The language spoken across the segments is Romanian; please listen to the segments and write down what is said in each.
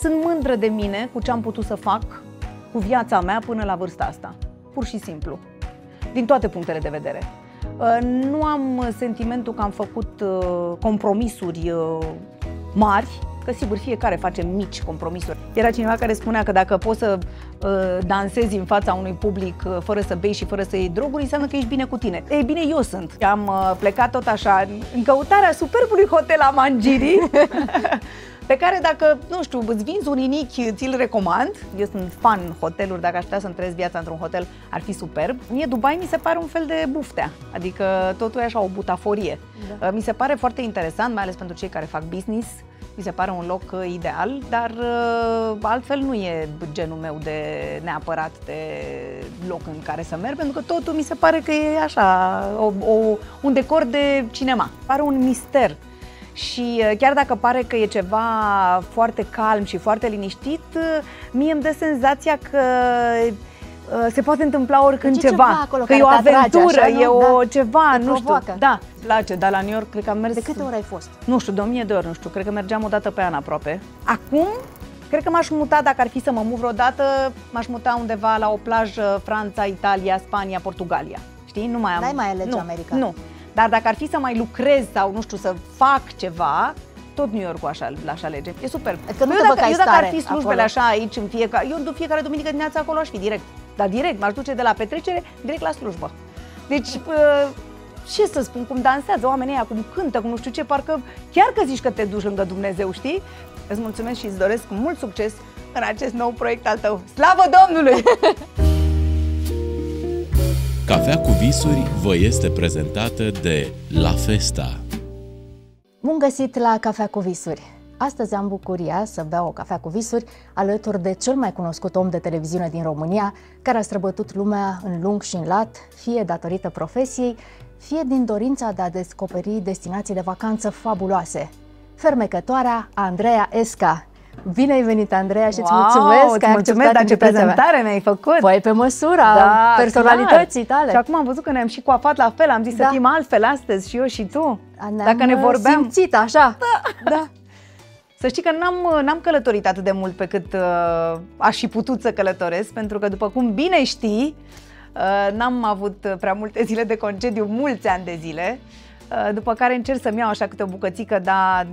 Sunt mândră de mine cu ce am putut să fac cu viața mea până la vârsta asta. Pur și simplu. Din toate punctele de vedere. Uh, nu am sentimentul că am făcut uh, compromisuri uh, mari, că sigur fiecare face mici compromisuri. Era cineva care spunea că dacă poți să uh, dansezi în fața unui public uh, fără să bei și fără să iei droguri, înseamnă că ești bine cu tine. Ei bine, eu sunt. Am uh, plecat tot așa în căutarea superbului hotel Amangiri. pe care dacă, nu știu, îți vinzi un inichi, ți-l recomand. Eu sunt fan hoteluri, dacă aș putea să-mi trăiesc viața într-un hotel, ar fi superb. Mie Dubai mi se pare un fel de buftea, adică totul e așa o butaforie. Da. Mi se pare foarte interesant, mai ales pentru cei care fac business, mi se pare un loc uh, ideal, dar uh, altfel nu e genul meu de neapărat de loc în care să merg, pentru că totul mi se pare că e așa, o, o, un decor de cinema. Pare un mister și uh, chiar dacă pare că e ceva foarte calm și foarte liniștit, mie îmi dă senzația că Uh, se poate întâmpla oricând deci ceva, ceva acolo că e o aventură, așa, nu? e o da. ceva, Te nu provoacă. știu. Da, place, dar la New York cred că am mers... De câte ori ai fost? Nu știu, de o mie de ori, nu știu, cred că mergeam o dată pe an aproape. Acum, cred că m-aș muta, dacă ar fi să mă mut vreodată, m-aș muta undeva la o plajă, Franța, Italia, Spania, Portugalia. Știi? Nu mai am... N-ai mai alege nu, America. Nu. Dar dacă ar fi să mai lucrez sau, nu știu, să fac ceva, tot New York-ul așa, l-aș alege. E super. Adică nu eu, te dacă, băgai eu dacă ar stare fi slujbele acolo. așa aici în fiecare... Eu în fiecare duminică dimineața acolo aș fi direct. Dar direct, m-aș duce de la petrecere direct la slujbă. Deci, uh, ce să spun, cum dansează oamenii ăia, cum cântă, cum nu știu ce, parcă chiar că zici că te duci lângă Dumnezeu, știi? Îți mulțumesc și îți doresc mult succes în acest nou proiect al tău. Slavă Domnului! Cafea cu visuri vă este prezentată de La Festa. Bun găsit la Cafea cu Visuri! Astăzi am bucuria să beau o cafea cu visuri alături de cel mai cunoscut om de televiziune din România, care a străbătut lumea în lung și în lat, fie datorită profesiei, fie din dorința de a descoperi destinații de vacanță fabuloase. Fermecătoarea Andreea Esca. Bine ai venit, Andreea, și îți Wow, mulțumesc îți că ai mulțumesc, acceptat dar ce invitația mea. prezentare mi-ai făcut! Păi pe măsura personalității clar. tale. Și acum am văzut că ne-am și coafat la fel, am zis Da. să fim altfel astăzi și eu și tu. Ne-am Dacă ne vorbeam, simțit așa. Da. da. Să știi că n-am, n-am călătorit atât de mult pe cât uh, aș fi putut să călătoresc, pentru că, după cum bine știi, uh, n-am avut prea multe zile de concediu, mulți ani de zile, uh, după care încerc să-mi iau așa câte o bucățică, dar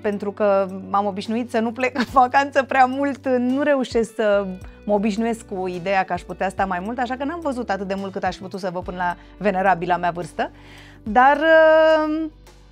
pentru că m-am obișnuit să nu plec în vacanță prea mult, nu reușesc să mă obișnuiesc cu ideea că aș putea sta mai mult, așa că n-am văzut atât de mult cât aș fi putut să văd până la venerabila mea vârstă, dar, uh,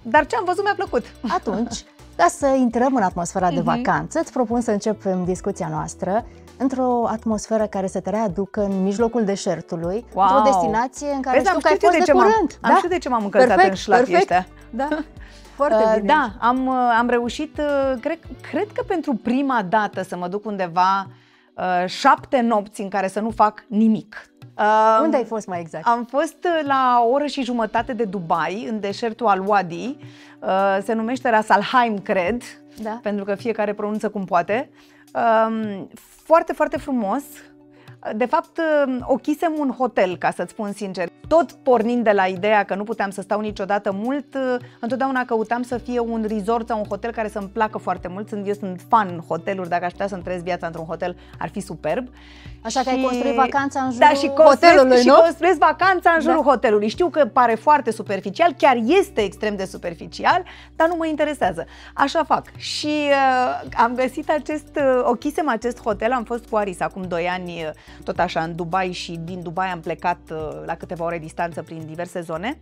dar ce am văzut mi-a plăcut. Atunci, ca să intrăm în atmosfera de Mhm. vacanță, îți propun să începem discuția noastră într-o atmosferă care să te readucă în mijlocul deșertului, Wow! într-o destinație în care Vezi, știu am că ai știut fost de de, ce m-am- curând. am știut de ce m-am încălțat perfect, în șlapii perfect. ăștia. Da, foarte Uh, bine. Da, am, uh, am reușit, uh, cred, cred că pentru prima dată să mă duc undeva uh, șapte nopți în care să nu fac nimic. Uh, Unde ai fost mai exact? Am fost uh, la o oră și jumătate de Dubai, în deșertul al Wadi. Uh, se numește Ras Al Khaimah, cred, Da. pentru că fiecare pronunță cum poate. Um, foarte, foarte frumos. De fapt, ochisem un hotel, ca să-ți spun sincer. Tot pornind de la ideea că nu puteam să stau niciodată mult, întotdeauna căutam să fie un resort sau un hotel care să-mi placă foarte mult. Sunt, eu sunt fan hoteluri, dacă aș putea să-mi trăiesc viața într-un hotel, ar fi superb. Așa că ai construit vacanța în da, jurul și construiesc, hotelului, și nu? construiesc vacanța în jurul Da. hotelului. Știu că pare foarte superficial, chiar este extrem de superficial, dar nu mă interesează. Așa fac. Și uh, am găsit acest, uh, ochisem acest hotel, am fost cu Aris acum 2 ani, uh, tot așa, în Dubai și din Dubai am plecat uh, la câteva ore distanță prin diverse zone.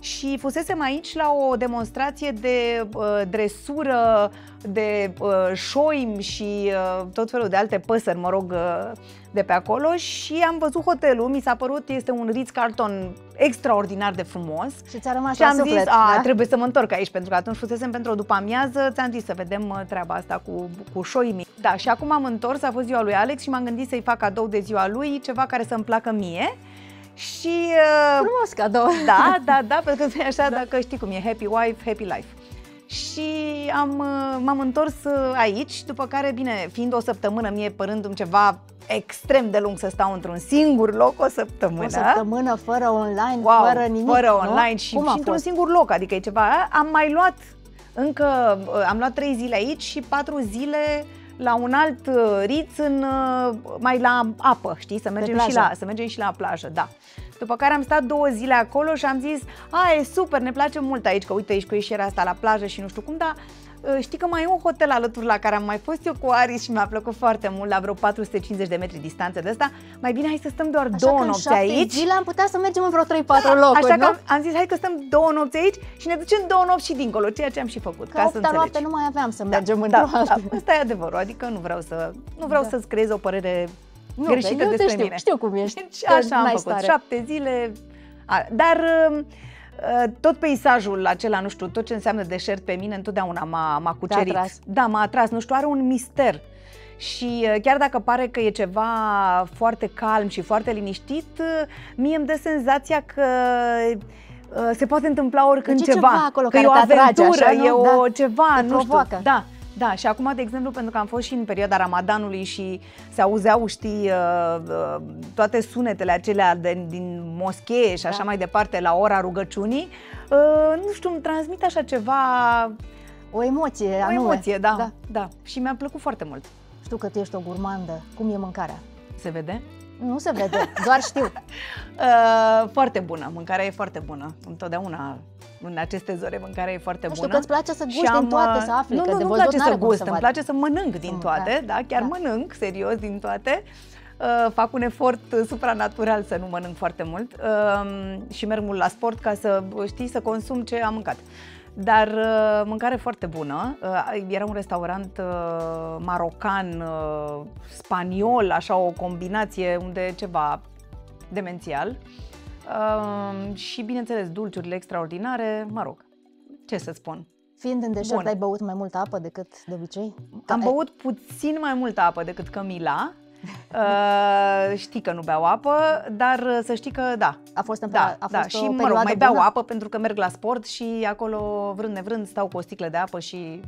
Și fusesem aici la o demonstrație de uh, dresură, de uh, șoimi și uh, tot felul de alte păsări, mă rog, uh, de pe acolo și am văzut hotelul, mi s-a părut, este un Ritz-Carlton extraordinar de frumos. Și ți-a rămas Și la am suflet, zis, a, da? trebuie să mă întorc aici, pentru că atunci fusesem pentru o după amiază, ți-am zis să vedem uh, treaba asta cu, cu șoimii. Da, și acum am întors, a fost ziua lui Alex și m-am gândit să-i fac cadou de ziua lui, ceva care să-mi placă mie. Și uh, Frumos cadou. da, da, da, pentru că nu e așa, da. dacă știi cum e, happy wife, happy life. Și am, uh, m-am întors uh, aici, după care, bine, fiind o săptămână, mie părându-mi ceva extrem de lung să stau într-un singur loc o săptămână. O săptămână fără online, Wow, fără nimic, fără nu? online și, Cum și a într-un fost? singur loc, adică e ceva. Am mai luat încă, uh, am luat trei zile aici și patru zile la un alt uh, riț în, uh, mai la apă, știi, să mergem, și la, să mergem și la plajă, da. După care am stat două zile acolo și am zis, a, e super, ne place mult aici, că uite, ești cu ieșirea asta la plajă și nu știu cum, dar Uh, știi că mai e un hotel alături la care am mai fost eu cu Aris și mi-a plăcut foarte mult, la vreo 450 de metri distanță de asta. Mai bine hai să stăm doar așa două nopți aici. zile am putea să mergem în vreo 3-4 da, locuri, Așa nu? că am, am zis hai că stăm două nopți aici și ne ducem două nopți și dincolo, ceea ce am și făcut, că ca să noapte nu mai aveam să da, mergem da, în da, da, asta e adevărul, adică nu vreau să nu vreau da. să-ți creez o părere nu, greșită despre știu, mine. Știu cum ești. Deci, așa am făcut, stare. șapte zile, a, dar um, Uh, tot peisajul acela, nu știu, tot ce înseamnă deșert pe mine întotdeauna m-a, m-a cucerit. atras. Da, m-a atras, nu știu, are un mister. Și uh, chiar dacă pare că e ceva foarte calm și foarte liniștit, uh, mie îmi dă senzația că se poate întâmpla oricând deci ceva. ceva acolo că care e o aventură, atrage, așa, e o da. ceva, Te nu provoacă. știu. Da, da, și acum, de exemplu, pentru că am fost și în perioada Ramadanului și se auzeau, știi, uh, uh, toate sunetele acelea de, din moschee și Da. așa mai departe la ora rugăciunii, uh, nu știu, îmi transmit așa ceva, O emoție o anume. emoție, da, da. da. Și mi-a plăcut foarte mult. Știu că tu ești o gurmandă. Cum e mâncarea? Se vede? Nu se vede, doar știu. Uh, foarte bună, mâncarea e foarte bună. Întotdeauna în aceste zore mâncarea e foarte Nu bună. știu că îți place să Și guști din am, toate, uh, să afli, nu, că nu, de nu-mi văzut place n-are să cum gust, să îmi vadă. place să mănânc din Să- toate, da. da, chiar Da. mănânc, serios, din toate. Uh, fac un efort uh, supranatural să nu mănânc foarte mult uh, și merg mult la sport ca să, știi, să consum ce am mâncat. Dar uh, mâncare foarte bună. Uh, era un restaurant uh, marocan, uh, spaniol, așa o combinație unde ceva demențial. Uh, și bineînțeles, dulciurile extraordinare, mă rog, ce să spun. Fiind în deșert, Bun. ai băut mai multă apă decât de obicei? Am Ca- băut puțin mai multă apă decât Camila. Uh, știi că nu beau apă, dar uh, să știi că da. A fost, în Da, a da. fost și o mă rog, perioadă mai beau bună? apă pentru că merg la sport și acolo, vrând nevrând, stau cu o sticlă de apă și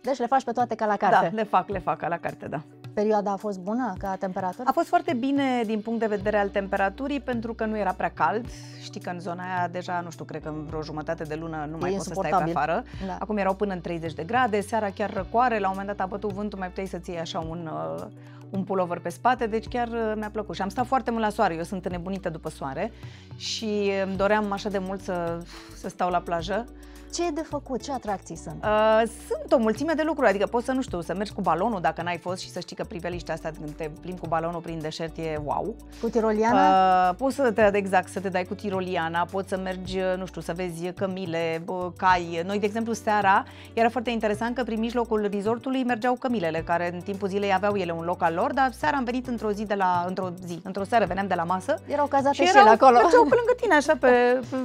Deci le faci pe toate ca la carte. da, le fac, le fac ca la carte, da. Perioada a fost bună ca temperatură? A fost foarte bine din punct de vedere al temperaturii pentru că nu era prea cald. Știi că în zona aia deja, nu știu, cred că în vreo jumătate de lună nu mai poți să stai pe insuportabil. afară. Da. Acum erau până în 30 de grade, seara chiar răcoare, la un moment dat a bătut vântul, mai puteai să-ți iei așa un, uh, un pullover pe spate, deci chiar uh, mi-a plăcut. Și am stat foarte mult la soare, eu sunt înnebunită după soare și îmi doream așa de mult să, să stau la plajă. Ce e de făcut? Ce atracții sunt? Uh, sunt o mulțime de lucruri, adică poți să, nu știu, să mergi cu balonul dacă n-ai fost și să știi că priveliștea asta când te plimbi cu balonul prin deșert e wow. Cu tiroliana? Uh, poți să te, exact, să te dai cu tiroliana, poți să mergi, nu știu, să vezi cămile, bă, cai. Noi, de exemplu, seara, era foarte interesant că prin mijlocul resortului mergeau cămilele, care în timpul zilei aveau ele un loc al lor, dar seara am venit într-o zi de la, într-o zi, într-o seară veneam de la masă Erau cazate și și erau, ele acolo. mergeau pe lângă tine, așa, pe, pe,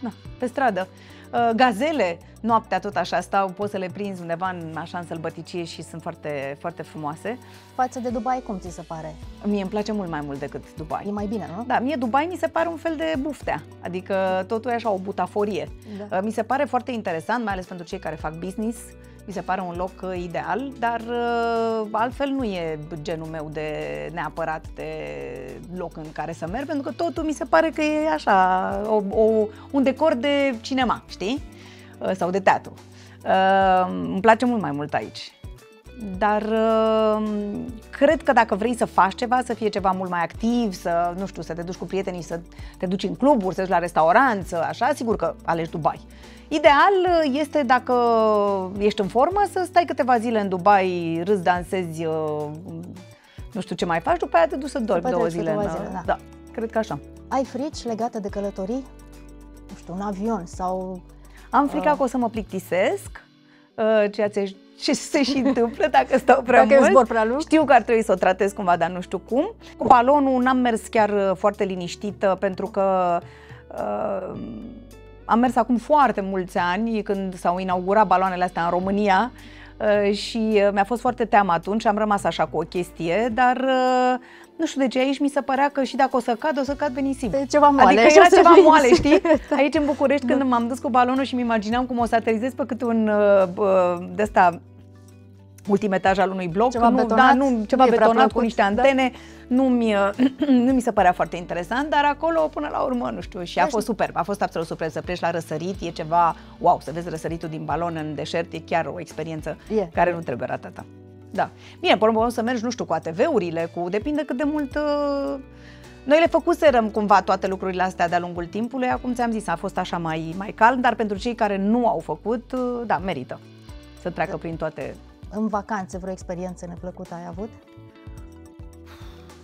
na, pe stradă. Uh, Gazele, noaptea tot așa stau, poți să le prinzi undeva în, așa în sălbăticie și sunt foarte, foarte frumoase. Față de Dubai, cum ți se pare? Mie îmi place mult mai mult decât Dubai. E mai bine, nu? Da, mie Dubai mi se pare un fel de buftea, adică totul e așa o butaforie. Da. Uh, Mi se pare foarte interesant, mai ales pentru cei care fac business, mi se pare un loc uh, ideal, dar uh, altfel nu e genul meu de neapărat de loc în care să merg, pentru că totul mi se pare că e așa, o, o, un decor de cinema, știi? Uh, Sau de teatru. Uh, îmi place mult mai mult aici. Dar uh, cred că dacă vrei să faci ceva, să fie ceva mult mai activ, să, nu știu, să te duci cu prietenii, să te duci în cluburi, să te duci la restaurant, să, așa, sigur că alegi Dubai. Ideal uh, este dacă ești în formă să stai câteva zile în Dubai, râzi, dansezi, uh, nu știu ce mai faci, după aia te duci să dormi petreci două zile. câteva în, zile, da. da, cred că așa. Ai frici legate de călătorii? Nu știu, un avion sau... Am frica Ah. că o să mă plictisesc, uh, ceea ce, ce se și întâmplă dacă stau prea Dacă e mult. zbor prea lung? Știu că ar trebui să o tratez cumva, dar nu știu cum. Cu balonul n-am mers chiar uh, foarte liniștită pentru că uh, am mers acum foarte mulți ani când s-au inaugurat baloanele astea în România uh, și uh, mi-a fost foarte teamă atunci, am rămas așa cu o chestie, dar uh, nu știu de ce aici mi se părea că și dacă o să cad, o să cad pe nisip. E ceva moale. Adică și o era să ceva fii- moale, știi? Aici în București, când m-am dus cu balonul și mi imaginam cum o să aterizez pe câte un uh, uh, de ăsta ultim etaj al unui bloc, Ceva nu, betonat, da, nu, ceva nu e prea betonat cu plăcut, niște da. antene, nu, mi, nu mi se părea foarte interesant, dar acolo până la urmă, nu știu, și a Deci- fost superb, a fost absolut superb să pleci la răsărit, e ceva, wow, să vezi răsăritul din balon în deșert, e chiar o experiență E. care nu trebuie ratată. Da. Bine, pe urmă o să mergi, nu știu, cu ATV-urile, cu... depinde cât de mult... Uh... Noi le făcuserăm cumva toate lucrurile astea de-a lungul timpului, acum ți-am zis, a fost așa mai, mai calm, dar pentru cei care nu au făcut, uh, da, merită să treacă prin toate... În vacanțe, vreo experiență neplăcută ai avut?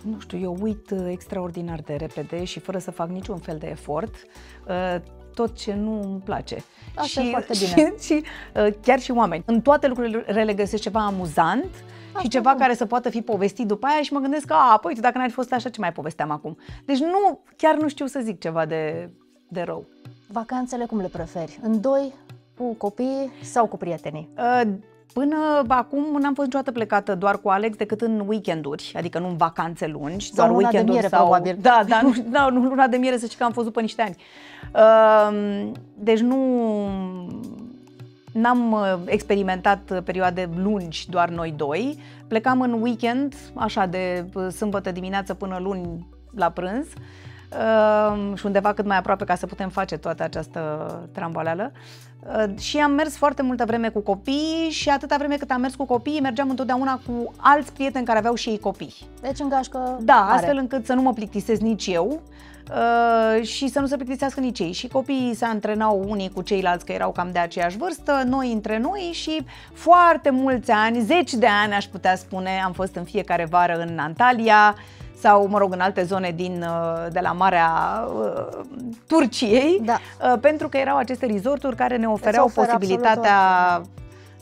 Nu știu, eu uit uh, extraordinar de repede și fără să fac niciun fel de efort uh, tot ce nu îmi place. Asta și, e foarte bine. Și, și chiar și oameni. În toate lucrurile le găsesc ceva amuzant, Asta și ceva bun. care să poată fi povestit după aia și mă gândesc că, a, păi, dacă n-ar fi fost așa, ce mai povesteam acum? Deci nu, chiar nu știu să zic ceva de, de rău. Vacanțele cum le preferi? În doi, cu copii sau cu prietenii? Uh, Până acum n-am fost niciodată plecată doar cu Alex decât în weekenduri, adică nu în vacanțe lungi, sau doar weekenduri de miere, sau... probabil. Da, da, nu, da, nu luna de miere să știi că am fost după niște ani. Uh, deci nu N-am uh, experimentat perioade lungi, doar noi doi. Plecam în weekend, așa de uh, sâmbătă dimineață până luni la prânz uh, și undeva cât mai aproape ca să putem face toată această tramboleală. Uh, și am mers foarte multă vreme cu copii și atâta vreme cât am mers cu copii, mergeam întotdeauna cu alți prieteni care aveau și ei copii. Deci în gașcă Da, mare. astfel încât să nu mă plictisesc nici eu uh, și să nu se plictisească nici ei. Și copiii se antrenau unii cu ceilalți, că erau cam de aceeași vârstă, noi între noi și foarte mulți ani, zeci de ani aș putea spune, am fost în fiecare vară în Antalya, sau, mă rog, în alte zone din, uh, de la Marea uh, Turciei, da. Uh, pentru că erau aceste resorturi care ne ofereau posibilitatea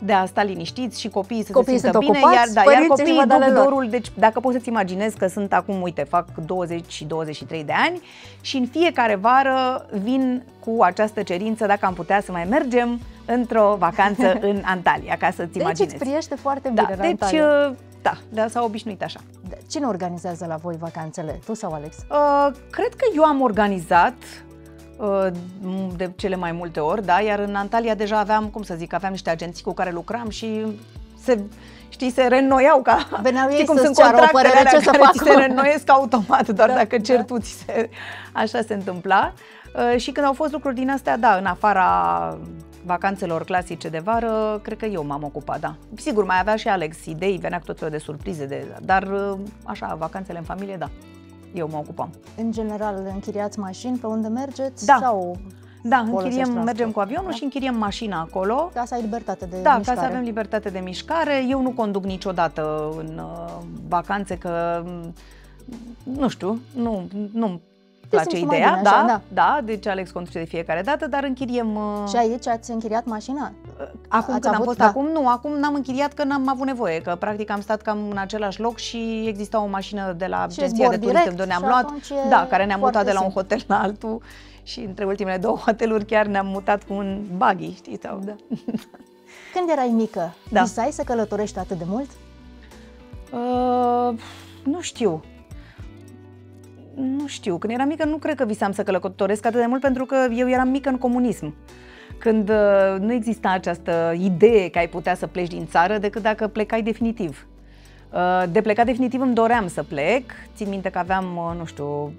de a sta liniștiți și copiii să copiii se simtă bine, ocupați, iar, da, iar copiii duc dorul, deci dacă poți să-ți imaginezi că sunt acum, uite, fac 20 și 23 de ani și în fiecare vară vin cu această cerință dacă am putea să mai mergem într-o vacanță în Antalya, ca să-ți deci imaginezi. Deci îți foarte bine da, în deci, Antalya. Da, de s-au obișnuit așa. Cine organizează la voi vacanțele? Tu sau Alex? Uh, cred că eu am organizat uh, de cele mai multe ori, da, iar în Antalya deja aveam, cum să zic, aveam niște agenții cu care lucram și se știi, se reînnoiau ca... Veneau știi cum sunt contractele ce să care fac ți se reînnoiesc automat, doar da, dacă cer da. tu, ți se... așa se întâmpla. Uh, și când au fost lucruri din astea, da, în afara vacanțelor clasice de vară, cred că eu m-am ocupat, da. Sigur, mai avea și Alex idei, venea cu tot felul de surprize, de, dar uh, așa, vacanțele în familie, da, eu mă ocupam. În general, închiriați mașini pe unde mergeți? Da. Sau da, închiriem, mergem cu avionul da? și închiriem mașina acolo. Ca să ai libertate de da, mișcare. Da, ca să avem libertate de mișcare. Eu nu conduc niciodată în uh, vacanțe, că mm, nu știu, nu, nu place ideea, bine, da, așa, da, da, deci Alex conduce de fiecare dată, dar închiriem... Uh... Și aici ați închiriat mașina? Uh, acum ați când avut, am fost, da. acum nu, acum n-am închiriat că n-am avut nevoie, că practic am stat cam în același loc și exista o mașină de la agenția de turism unde ne-am luat, da, care ne-am mutat de la un hotel la altul și între ultimele două hoteluri chiar ne-am mutat cu un buggy, știi, sau, da. Când erai mică, da. visai să călătorești atât de mult? Uh, nu știu nu știu, când eram mică nu cred că visam să călătoresc atât de mult pentru că eu eram mică în comunism. Când uh, nu exista această idee că ai putea să pleci din țară decât dacă plecai definitiv. Uh, de plecat definitiv îmi doream să plec. Țin minte că aveam, uh, nu știu,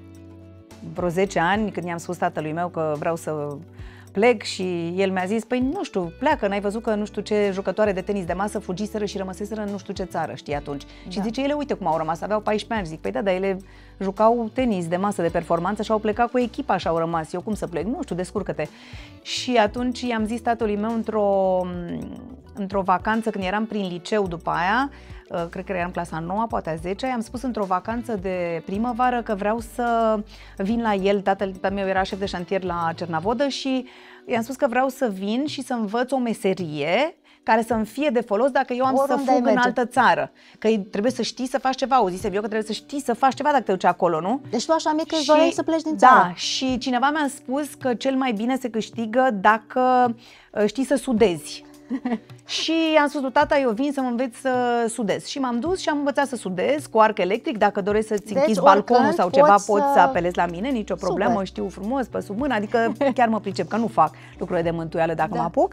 vreo 10 ani când i-am spus tatălui meu că vreau să plec și el mi-a zis, păi nu știu, pleacă, n-ai văzut că nu știu ce jucătoare de tenis de masă fugiseră și rămăseseră în nu știu ce țară, știi atunci. Da. Și zice, ele uite cum au rămas, aveau 14 ani, zic, păi da, dar ele jucau tenis de masă de performanță și au plecat cu echipa și au rămas, eu cum să plec, nu știu, descurcă-te. Și atunci i-am zis tatălui meu într-o, într-o vacanță când eram prin liceu după aia, Uh, cred că eram clasa 9, poate a 10 am spus într-o vacanță de primăvară că vreau să vin la el, tatăl meu era șef de șantier la Cernavodă și i-am spus că vreau să vin și să învăț o meserie care să-mi fie de folos dacă eu am Oriunde să fug în altă țară. Că trebuie să știi să faci ceva. Auzisem eu că trebuie să știi să faci ceva dacă te duci acolo, nu? Deci tu așa mică și, doreai să pleci din da, țară. Da, și cineva mi-a spus că cel mai bine se câștigă dacă uh, știi să sudezi. și am spus lui tata, eu vin să mă înveți să sudez. Și m-am dus și am învățat să sudez cu arc electric. Dacă dorești să-ți deci, închizi balconul sau ceva, poți, poți să apelezi la mine, nicio problemă, Super. știu frumos, pe sub mână. Adică chiar mă pricep că nu fac lucrurile de mântuială dacă da. mă apuc.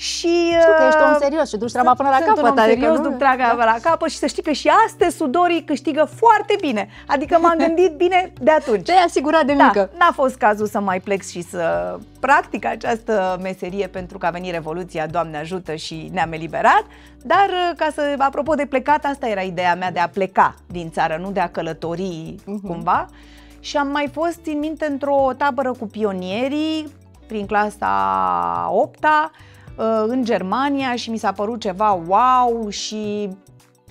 Și, Știu că ești om serios și duci treaba până la sunt capăt. un om adică serios, nu- duc treaba Da. la capăt și să știi că și astăzi sudorii câștigă foarte bine. Adică m-am gândit bine de atunci. Te-ai asigurat de Da, mică. n-a fost cazul să mai plec și să practic această meserie pentru că a venit Revoluția, Doamne ajută și ne-am eliberat, dar ca să, apropo de plecat, asta era ideea mea de a pleca din țară, nu de a călători Mhm. cumva. Și am mai fost în minte într-o tabără cu pionierii, prin clasa 8-a, în Germania și mi s-a părut ceva wow și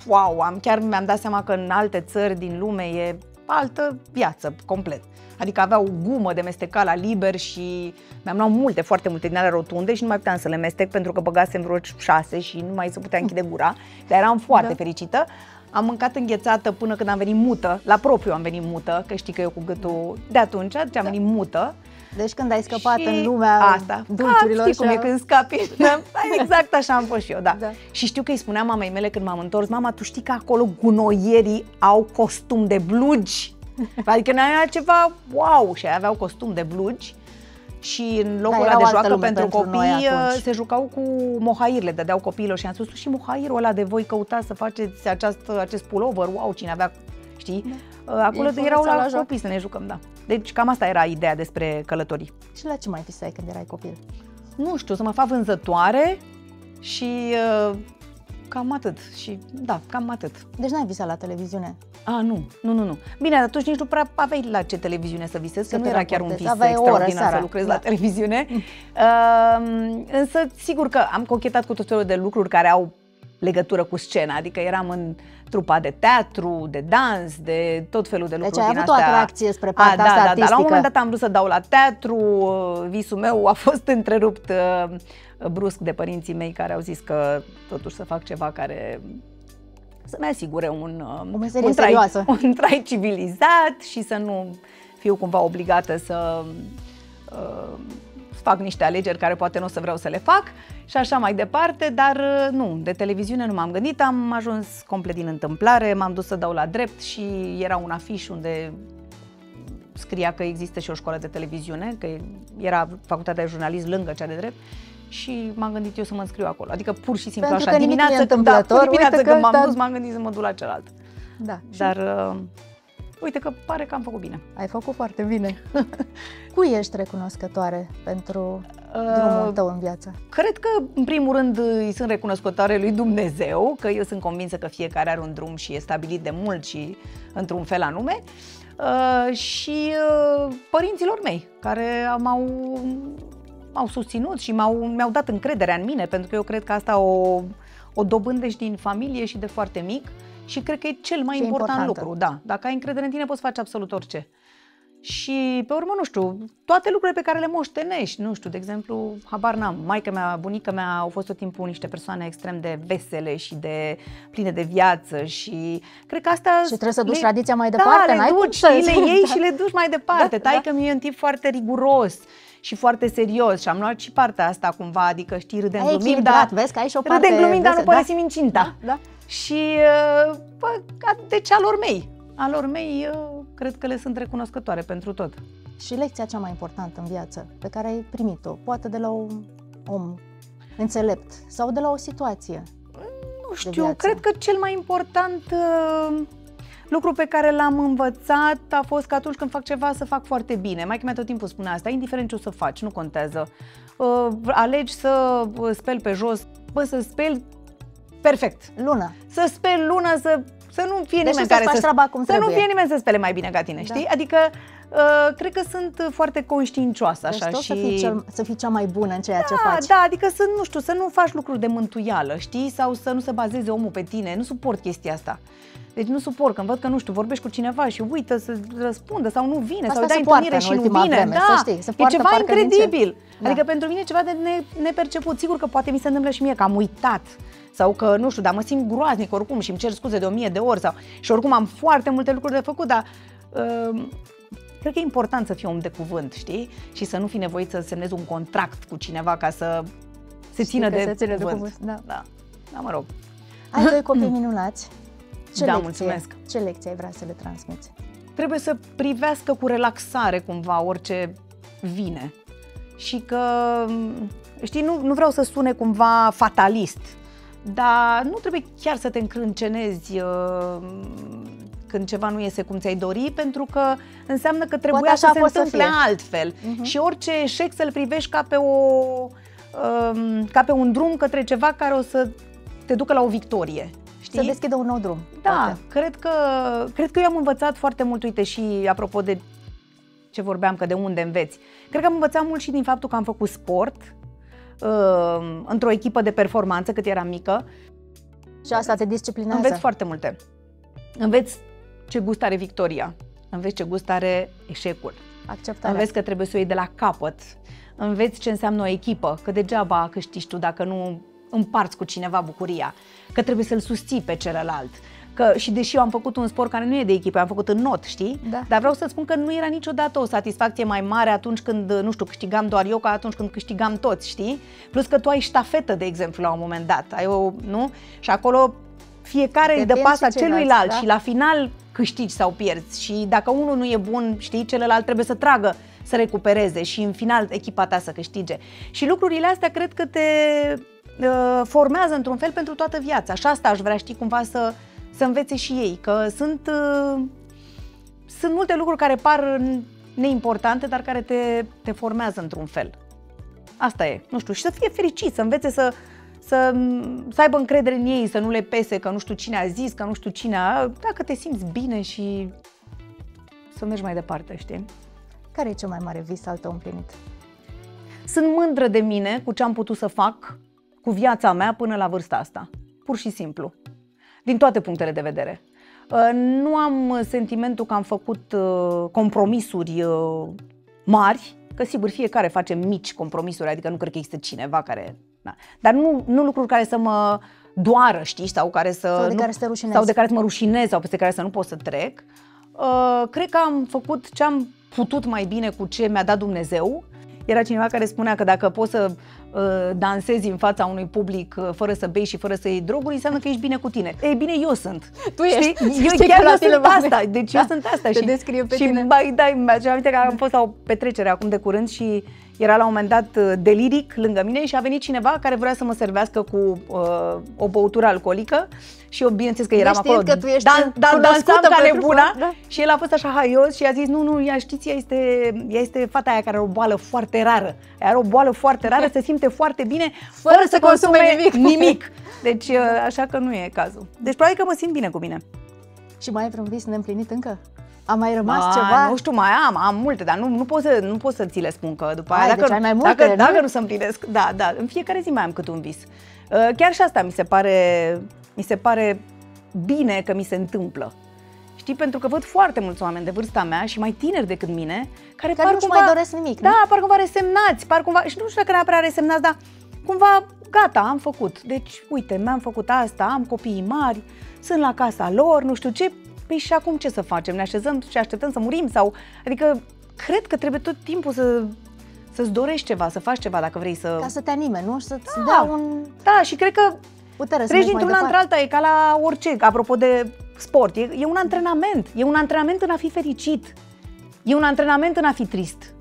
wow, am, chiar mi-am dat seama că în alte țări din lume e altă viață complet. Adică aveau gumă de mestecat la liber și mi-am luat multe, foarte multe din alea rotunde și nu mai puteam să le mestec pentru că băgasem vreo șase și nu mai se putea închide gura. Dar eram foarte Da. fericită. Am mâncat înghețată până când am venit mută, la propriu am venit mută, că știi că eu cu gâtul de atunci, deci am venit mută. Deci când ai scăpat Și în lumea asta. dulciurilor Ca, știi cum și e a- când scapi. Da, exact așa am fost și eu, da. Da. Și știu că îi spuneam mamei mele când m-am întors, mama, tu știi că acolo gunoierii au costum de blugi? Adică n era ceva wow și aveau costum de blugi și în locul Da, ăla era de o altă joacă lume pentru, pentru copii noi atunci. uh, se jucau cu mohair, le dădeau copiilor și am spus, "Tu și mohairul ăla de voi căutați să faceți această, acest pullover, wow, cine avea, știi? Uh, Acolo Ei erau forța la la joc. copii să ne jucăm, da. Deci cam asta era ideea despre călătorii. Și la ce mai visai când erai copil? Nu știu, să mă fac vânzătoare și uh, cam atât. Și da, cam atât. Deci n-ai visat la televiziune. A, nu, nu, nu, nu. Bine, atunci nici nu prea aveai la ce televiziune să visezi, Să că nu te era chiar un vis raportezi. Aveai o oră extraordinar să seara. lucrezi Da. la televiziune. Uh, însă, sigur că am cochetat cu tot felul de lucruri care au legătură cu scena, adică eram în trupa de teatru, de dans, de tot felul de lucruri Deci ai din avut o astea. atracție spre A, partea da, asta da, da. La artistică. un moment dat am vrut să dau la teatru, uh, visul meu a fost întrerupt uh, brusc de părinții mei care au zis că totuși să fac ceva care să-mi asigure un, uh, O meserie un, trai, serioasă. un trai civilizat și să nu fiu cumva obligată să uh, fac niște alegeri care poate nu o să vreau să le fac și așa mai departe, dar uh, nu, de televiziune nu m-am gândit, am ajuns complet din întâmplare, m-am dus să dau la drept și era un afiș unde scria că există și o școală de televiziune, că era facultatea de jurnalism lângă cea de drept și m-am gândit eu să mă înscriu acolo. Adică pur și simplu Pentru așa, că nimic nu e dimineața, când, da, întâmplător, dimineața uite când că, m-am da. dus, m-am gândit să mă duc la celălalt. Da. Și Dar uh, uite că pare că am făcut bine. ai făcut foarte bine. Cui ești recunoscătoare pentru drumul Uh, tău în viață? Cred că, în primul rând, îi sunt recunoscătoare lui Dumnezeu, că eu sunt convinsă că fiecare are un drum și e stabilit de mult și într-un fel anume. Uh, și uh, părinților mei, care m-au, m-au susținut și m-au, mi-au dat încrederea în mine, pentru că eu cred că asta o, o dobândești din familie și de foarte mic și cred că e cel mai Și e important importantă. lucru. Da, dacă ai încredere în tine, poți face absolut orice. Și pe urmă, nu știu, toate lucrurile pe care le moștenești, nu știu, de exemplu, habar n-am, maica mea, bunica mea au fost tot timpul niște persoane extrem de vesele și de pline de viață și cred că asta... Și trebuie să duci le- tradiția mai departe, Da, le n-ai cum duci, să- le iei Da. și le duci mai departe. Da, Taică mi e un tip foarte riguros și foarte serios și am luat și partea asta cumva, adică știi, râdem Ai glumind, echilibrat, dar vezi că ai și o parte râdem glumind, dar nu vesel, da. părăsim incinta. Da. Și, uh, bă, ca- deci a lor mei, a lor mei, uh, cred că le sunt recunoscătoare pentru tot. Și lecția cea mai importantă în viață pe care ai primit-o, poate de la un om înțelept sau de la o situație. Nu știu, viață. cred că cel mai important uh, lucru pe care l-am învățat a fost că atunci când fac ceva să fac foarte bine. Mai mea tot timpul spune asta, indiferent ce o să faci, nu contează. Uh, alegi să uh, speli pe jos, bă, să speli perfect. Lună. Să speli luna, să, să nu fie Deci nimeni să care faci să, treaba cum să nu trebuie. fie nimeni să spele mai bine ca tine, Da. știi? Adică uh, cred că sunt foarte conștiincioasă Deci așa tot și să, fii cel, să fii cea mai bună în ceea ce da, faci. da, adică să nu știu, să nu faci lucruri de mântuială, știi? Sau să nu se bazeze omul pe tine. Nu suport chestia asta. Deci nu suport când văd că, nu știu, vorbești cu cineva și uită să răspundă sau nu vine, Asta sau îi se dai poartă întâlnire în și nu ultima vine. vreme, da, să știi, se e poartă ceva parcă din ce- incredibil. Da. Adică pentru mine e ceva de ne, neperceput. Sigur că poate mi se întâmplă și mie că am uitat sau că, nu știu, dar mă simt groaznic oricum și îmi cer scuze de o mie de ori sau, și oricum am foarte multe lucruri de făcut, dar uh, cred că e important să fii om de cuvânt, știi? Și să nu fii nevoit să semnezi un contract cu cineva ca să se Știi țină că de se ține de cuvânt. cuvânt, da. da. Da, mă rog. Ai doi copii minunați. Ce Da, lecție, mulțumesc. Ce lecție ai vrea să le transmiți? trebuie să privească cu relaxare cumva orice vine. Și că m, Știi, nu, nu vreau să sune cumva fatalist, dar nu trebuie chiar să te încrâncenezi uh, când ceva nu iese cum ți-ai dori, pentru că înseamnă că trebuia să se întâmple să altfel. Uh-huh. Și orice eșec să-l privești ca pe, o, um, ca pe un drum către ceva care o să te ducă la o victorie. Știi? Să deschidă un nou drum. Da, cred că, cred că eu am învățat foarte mult, uite, și apropo de ce vorbeam, că de unde înveți. Cred că am învățat mult și din faptul că am făcut sport uh, într-o echipă de performanță cât eram mică. Și asta te disciplinează? Înveți foarte multe. Înveți ce gust are victoria, înveți ce gust are eșecul. Acceptarea. Înveți că trebuie să o iei de la capăt. Înveți ce înseamnă o echipă, că degeaba câștigi tu dacă nu împarți cu cineva bucuria, că trebuie să-l susții pe celălalt. Că, și deși eu am făcut un sport care nu e de echipă, am făcut în not, știi? Da. Dar vreau să spun că nu era niciodată o satisfacție mai mare atunci când, nu știu, câștigam doar eu ca atunci când câștigam toți, știi? Plus că tu ai ștafetă, de exemplu, la un moment dat. Ai o, nu? Și acolo fiecare îi dă pasa celuilalt da? și la final câștigi sau pierzi. Și dacă unul nu e bun, știi, celălalt trebuie să tragă să recupereze și în final echipa ta să câștige. Și lucrurile astea cred că te uh, formează într-un fel pentru toată viața. Și asta aș vrea, știi, cumva să, să învețe și ei, că sunt, uh, sunt multe lucruri care par neimportante, dar care te, te formează într-un fel. Asta e, nu știu, și să fie fericit, să învețe să, să, să aibă încredere în ei, să nu le pese că nu știu cine a zis, că nu știu cine a... Dacă te simți bine și să mergi mai departe, știi? Care e cel mai mare vis al tău împlinit? Sunt mândră de mine cu ce am putut să fac cu viața mea până la vârsta asta. Pur și simplu. Din toate punctele de vedere. Uh, nu am sentimentul că am făcut uh, compromisuri uh, mari, că sigur fiecare face mici compromisuri, adică nu cred că există cineva care da. Dar nu, nu lucruri care să mă doară, știi, sau care să... Sau de nu, care să te rușinezi. Sau de care să mă rușinez sau peste care să nu pot să trec. Uh, cred că am făcut ce am putut mai bine cu ce mi-a dat Dumnezeu. Era cineva care spunea că dacă poți să uh, dansezi în fața unui public uh, fără să bei și fără să iei droguri, înseamnă că ești bine cu tine. Ei bine, eu sunt. Tu ești. Știi? Eu chiar eu sunt asta. Deci da, eu sunt asta. Te și, descrie pe și tine. Mai, da, mi-aduce aminte că am fost la o petrecere acum de curând și era la un moment dat uh, deliric lângă mine și a venit cineva care vrea să mă servească cu uh, o băutură alcoolică și eu bineînțeles că eram deci acolo. că tu ești dan, dan, dansam ca nebuna da? și el a fost așa haios și a zis nu, nu, ea știți, ea este, ea este fata aia care are o boală foarte rară. Ea are o boală foarte rară, se simte foarte bine fără, fără să consume nimic. nimic. Deci uh, așa că nu e cazul. Deci probabil că mă simt bine cu mine. Și mai ai vreun vis neîmplinit încă? A mai rămas A, ceva? Nu știu, mai am, am multe, dar nu, nu, pot să, nu pot să ți le spun că după aia, Ai, dacă, deci ai mai multe, dacă, nu? dacă nu se împlinesc, da, da, în fiecare zi mai am cât un vis. Uh, chiar și asta mi se pare, mi se pare bine că mi se întâmplă. Știi, pentru că văd foarte mulți oameni de vârsta mea și mai tineri decât mine, care, care par nu cumva, mai doresc nimic, Da, nu? par cumva resemnați, par cumva, și nu știu dacă neapărat resemnați, dar cumva gata, am făcut. Deci, uite, mi-am făcut asta, am copiii mari, sunt la casa lor, nu știu ce, Păi și acum ce să facem? Ne așezăm și așteptăm să murim? sau Adică cred că trebuie tot timpul să să-ți dorești ceva, să faci ceva dacă vrei să... Ca să te anime, nu? Să-ți da, dea un... Da, și cred că putere să treci dintr-una într-alta, e ca la orice, apropo de sport. E, e un antrenament. E un antrenament în a fi fericit. E un antrenament în a fi trist.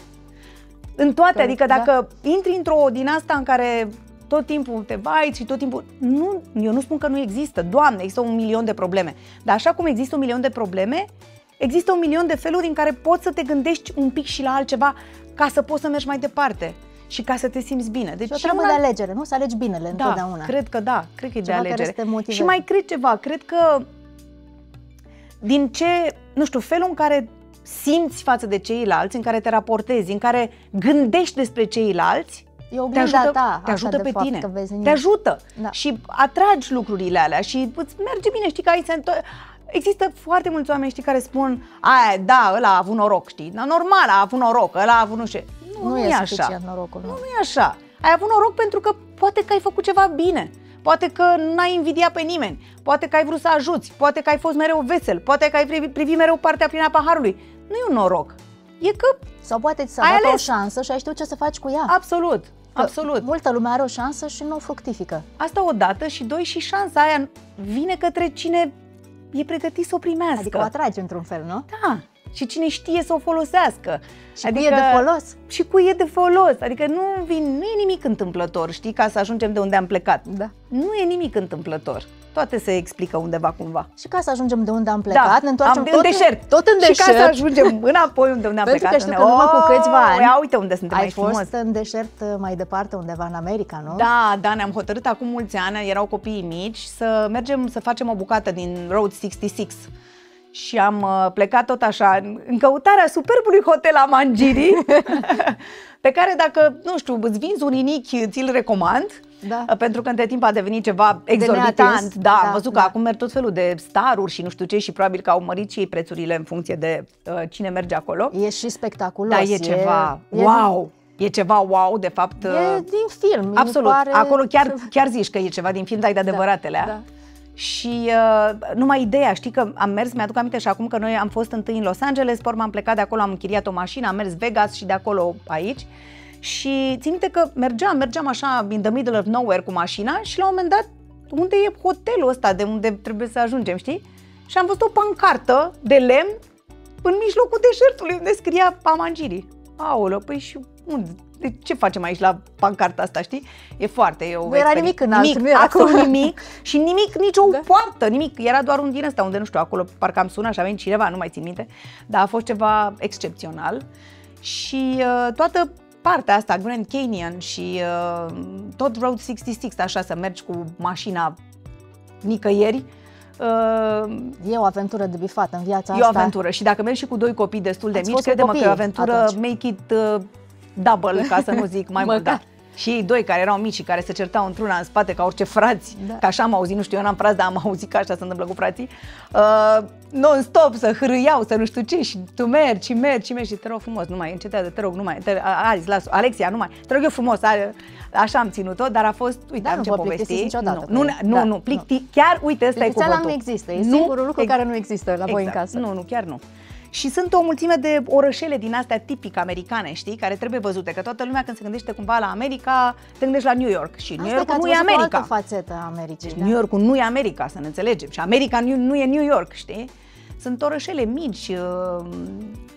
În toate, că, adică dacă da. intri într-o din asta în care tot timpul te baiți și tot timpul... Nu, eu nu spun că nu există, Doamne, există un milion de probleme. Dar așa cum există un milion de probleme, există un milion de feluri în care poți să te gândești un pic și la altceva ca să poți să mergi mai departe și ca să te simți bine. Deci și o treabă una... de alegere, nu? Să alegi binele da, întotdeauna. cred că da, cred că e ceva de alegere. Și mai cred ceva, cred că din ce, nu știu, felul în care simți față de ceilalți, în care te raportezi, în care gândești despre ceilalți, E te ajută, ta, te ajută pe fapt, tine. Că vezi te ajută da. și atragi lucrurile alea și îți merge bine, știi că ai se Există foarte mulți oameni, știi, care spun Aia, da, ăla a avut noroc, știi? Da, normal, a avut noroc, ăla a avut nu știu. Nu, nu, nu e, e așa. norocul. Nu, nu e așa. Ai avut noroc pentru că poate că ai făcut ceva bine. Poate că n-ai invidiat pe nimeni, poate că ai vrut să ajuți, poate că ai fost mereu vesel, poate că ai privit, privit mereu partea plină a paharului. Nu e un noroc. E că Sau poate ți s-a dat ales. o șansă și ai știut ce să faci cu ea. Absolut. Absolut. Multă lume are o șansă și nu fructifică. Asta o dată și doi și șansa aia vine către cine e pregătit să o primească. Adică o atragi într-un fel, nu? Da, și cine știe să o folosească. Și adică, cu e de folos. Și cu e de folos. Adică nu, vin, nu e nimic întâmplător, știi, ca să ajungem de unde am plecat. Da. Nu e nimic întâmplător toate se explică undeva cumva. Și ca să ajungem de unde am plecat, da, ne întoarcem am, tot în deșert. Tot în deșert. Și ca să ajungem înapoi unde, unde am Pentru plecat. că știu că numai cu câțiva ani ia uite unde suntem ai mai fost frumos. în deșert uh, mai departe, undeva în America, nu? Da, da, ne-am hotărât acum mulți ani, erau copiii mici, să mergem să facem o bucată din Road 66 și am uh, plecat tot așa în căutarea superbului hotel Amangiri, pe care dacă, nu știu, îți vinzi un inichi, ți-l recomand, da. Uh, pentru că între timp a devenit ceva exorbitant. Da, da, am văzut da. că acum merg tot felul de staruri și nu știu ce și probabil că au mărit și ei prețurile în funcție de uh, cine merge acolo. E și spectaculos. Da, e, e ceva e, wow! E, e ceva wow, de fapt. E uh, din film. Absolut. Pare... Acolo chiar, chiar zici că e ceva din film, dar e de da, adevăratele. Da, da. Și uh, numai ideea, știi că am mers, mi-aduc aminte și acum că noi am fost întâi în Los Angeles, pe am plecat de acolo, am închiriat o mașină, am mers Vegas și de acolo aici. Și țin minte că mergeam, mergeam așa in the middle of nowhere cu mașina și la un moment dat, unde e hotelul ăsta de unde trebuie să ajungem, știi? Și am văzut o pancartă de lemn în mijlocul deșertului unde scria Pamangirii. Aolă, păi și unde? De ce facem aici la pancarta asta, știi? E foarte... E o nu era nimic în nimic, nu era absolut acolo. nimic și nimic, nici o da. poartă, nimic. Era doar un din ăsta unde, nu știu, acolo parcă am sunat și a venit cineva, nu mai țin minte, dar a fost ceva excepțional. Și uh, toată partea asta, Grand Canyon și uh, tot Road 66, așa să mergi cu mașina nicăieri, Uh, e o aventură de bifat în viața e asta. E o aventură și dacă mergi și cu doi copii destul de Ați mici, credem că e o aventură atunci. make it uh, double, ca să nu zic mai mult. Da. Și ei doi care erau mici și care se certau într-una în spate ca orice frați, da. că așa am auzit, nu știu, eu n-am frați, dar am auzit că așa se întâmplă cu frații, uh, non-stop să hârâiau, să nu știu ce și tu mergi și mergi și mergi și te rog frumos, nu mai încetează, te rog, nu mai, te, Alice, las Alexia, nu mai, te rog eu frumos, așa am ținut-o, dar a fost, uite, da, am ce povesti. Nu, nu, nu, da, nu, plicti, nu. chiar, uite, ăsta e cuvântul. nu există, e singurul lucru care nu există la exact. voi în exact. casă. Nu, nu, chiar nu. Și sunt o mulțime de orășele din astea tipic americane, știi, care trebuie văzute. Că toată lumea când se gândește cumva la America, te gândești la New York. Și Asta New York nu e America. Asta fațetă a Americii. Deci da? New York nu e America, să ne înțelegem. Și America nu, nu e New York, știi? Sunt orășele mici, uh,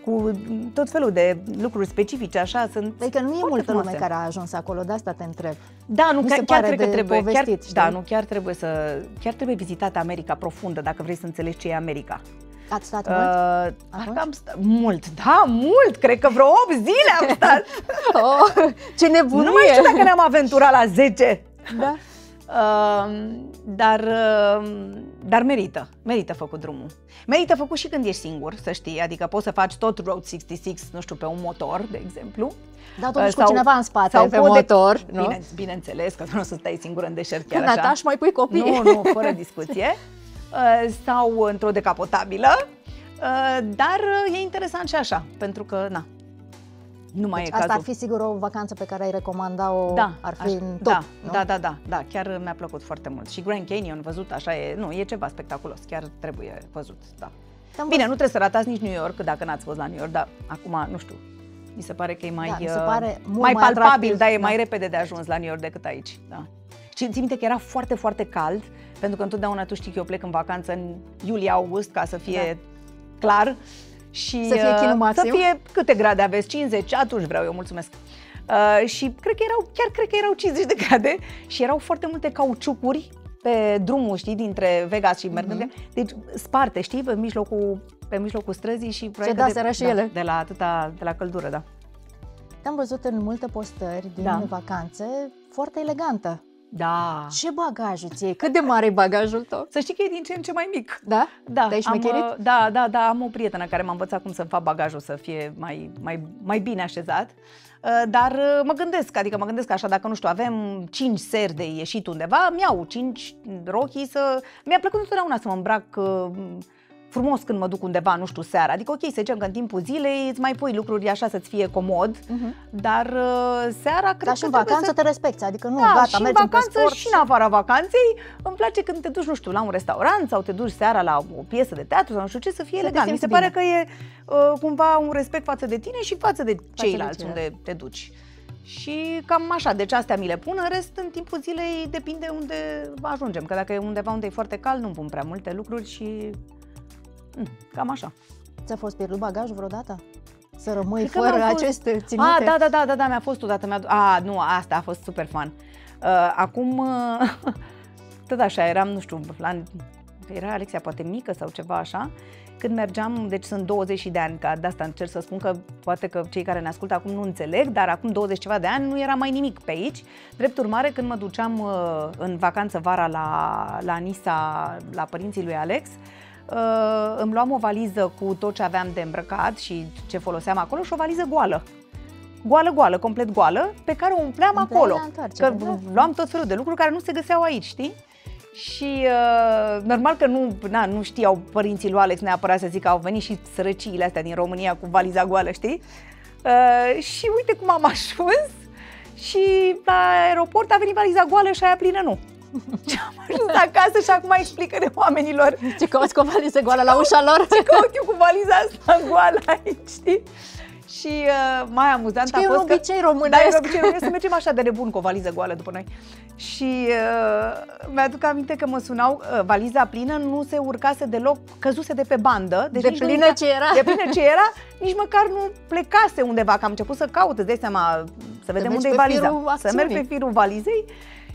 cu tot felul de lucruri specifice, așa, sunt Adică nu e multă frumoase. lume care a ajuns acolo, de asta te întreb. Da, nu, chiar, chiar cred că trebuie, povestit, chiar, știi? da, nu, chiar trebuie să, chiar trebuie vizitată America profundă, dacă vrei să înțelegi ce e America. Ați stat mult? Uh, am stat mult, da, mult, cred că vreo 8 zile am stat. oh, ce nebunie! Nu mai știu dacă ne-am aventurat la 10. Da. Uh, dar, uh, dar merită, merită făcut drumul. Merită făcut și când ești singur, să știi, adică poți să faci tot Road 66, nu știu, pe un motor, de exemplu. Da, totuși sau, cu cineva în spate sau pe motor, de, nu? Bine, bineînțeles că nu o să stai singur în deșert chiar când așa. Când mai pui copii. Nu, nu, fără discuție. Uh, sau într-o decapotabilă, uh, dar uh, e interesant și așa, pentru că, na, nu mai deci e asta cazul. ar fi sigur o vacanță pe care ai recomanda-o, da, ar fi aș, în top, da, nu? da, da, da, da, chiar mi-a plăcut foarte mult. Și Grand Canyon, văzut așa, e, nu, e ceva spectaculos, chiar trebuie văzut, da. Bine, nu trebuie să ratați nici New York, dacă n-ați fost la New York, dar acum, nu știu, mi se pare că e mai, da, mi se pare mult mai, mai palpabil, atractiv, dar e da. mai repede de ajuns la New York decât aici, da. Și țin minte că era foarte, foarte cald, pentru că întotdeauna tu știi că eu plec în vacanță în iulie-august ca să fie da. clar. Și să fie chinul maxim. Să fie câte grade aveți? 50? Atunci vreau eu, mulțumesc. Uh, și cred că erau, chiar cred că erau 50 de grade și erau foarte multe cauciucuri pe drumul, știi, dintre Vegas și mergând. Mm-hmm. Deci sparte, știi, pe mijlocul, pe mijlocul străzii și Ce daseră de, și ele. Da, de la atâta, de la căldură, da. Te-am văzut în multe postări din Da. vacanțe, foarte elegantă. Da. Ce bagaj îți iei? Cât de mare e bagajul tău? Să știi că e din ce în ce mai mic. Da? Da, Te-ai am, șmecherit? uh, da, da, da, am o prietenă care m-a învățat cum să-mi fac bagajul să fie mai, mai, mai bine așezat. Uh, Dar uh, mă gândesc, adică mă gândesc așa, dacă nu știu, avem 5 seri de ieșit undeva, mi-au 5 rochii să... Mi-a plăcut întotdeauna să mă îmbrac uh, frumos când mă duc undeva, nu știu, seara. Adică, ok, să zicem că în timpul zilei îți mai pui lucruri așa să-ți fie comod, Uh-huh. dar uh, seara cred Dar și că în trebuie vacanță să... te respecti, adică nu, Da, gata, și în mergem vacanță pe sport. și în afara vacanței. Îmi place când te duci, nu știu, la un restaurant sau te duci seara la o piesă de teatru sau nu știu ce, să fie Să te elegant. Mi se simți pare bine. că e uh, cumva un respect față de tine și față de ceilalți de unde te duci. Și cam așa, deci astea mi le pun, în rest, în timpul zilei depinde unde ajungem. Că dacă e undeva unde e foarte cald, nu pun prea multe lucruri și... Mm, cam așa. Ți-a fost pierdut bagajul vreodată? Să rămâi Cred că fără mi-am fost- aceste ținute? A, da, da, da, da, da, mi-a fost odată. Mi-a... A, nu, asta a fost super fun. Uh, acum, uh, tot așa, eram, nu știu, la... era Alexia poate mică sau ceva așa, când mergeam, deci sunt 20 de ani, ca de asta încerc să spun că poate că cei care ne ascultă acum nu înțeleg, dar acum 20 ceva de ani nu era mai nimic pe aici. Drept urmare, când mă duceam uh, în vacanță vara la, la Nisa, la părinții lui Alex, uh, îmi luam o valiză cu tot ce aveam de îmbrăcat și ce foloseam acolo și o valiză goală goală, goală, complet goală, pe care o umpleam Umpleai acolo. la întoarcere, Că da. luam tot felul de lucruri care nu se găseau aici, știi? Și uh, normal că nu, na, nu știau părinții lui Alex neapărat să zic că au venit și sărăciile astea din România cu valiza goală, știi? Uh, și uite cum am ajuns și la aeroport a venit valiza goală și aia plină nu. Și am ajuns acasă și acum explică de oamenilor Ce cauți cu o valiză goală la ușa lor? ce caut eu cu valiza asta goală aici, știi? Și uh, mai amuzant Că a e un fost că... obicei Da, e un românesc. obicei românesc să mergem așa de nebun cu o valiză goală după noi. Și uh, mi-aduc aminte că mă sunau, uh, valiza plină nu se urcase deloc, căzuse de pe bandă. Deci De nici nu plină intra- ce era. De plină ce era, nici măcar nu plecase undeva, că am început să caut, îți dai seama, să vedem mergi unde e pe valiza. firul Să merg pe acțiunii. firul valizei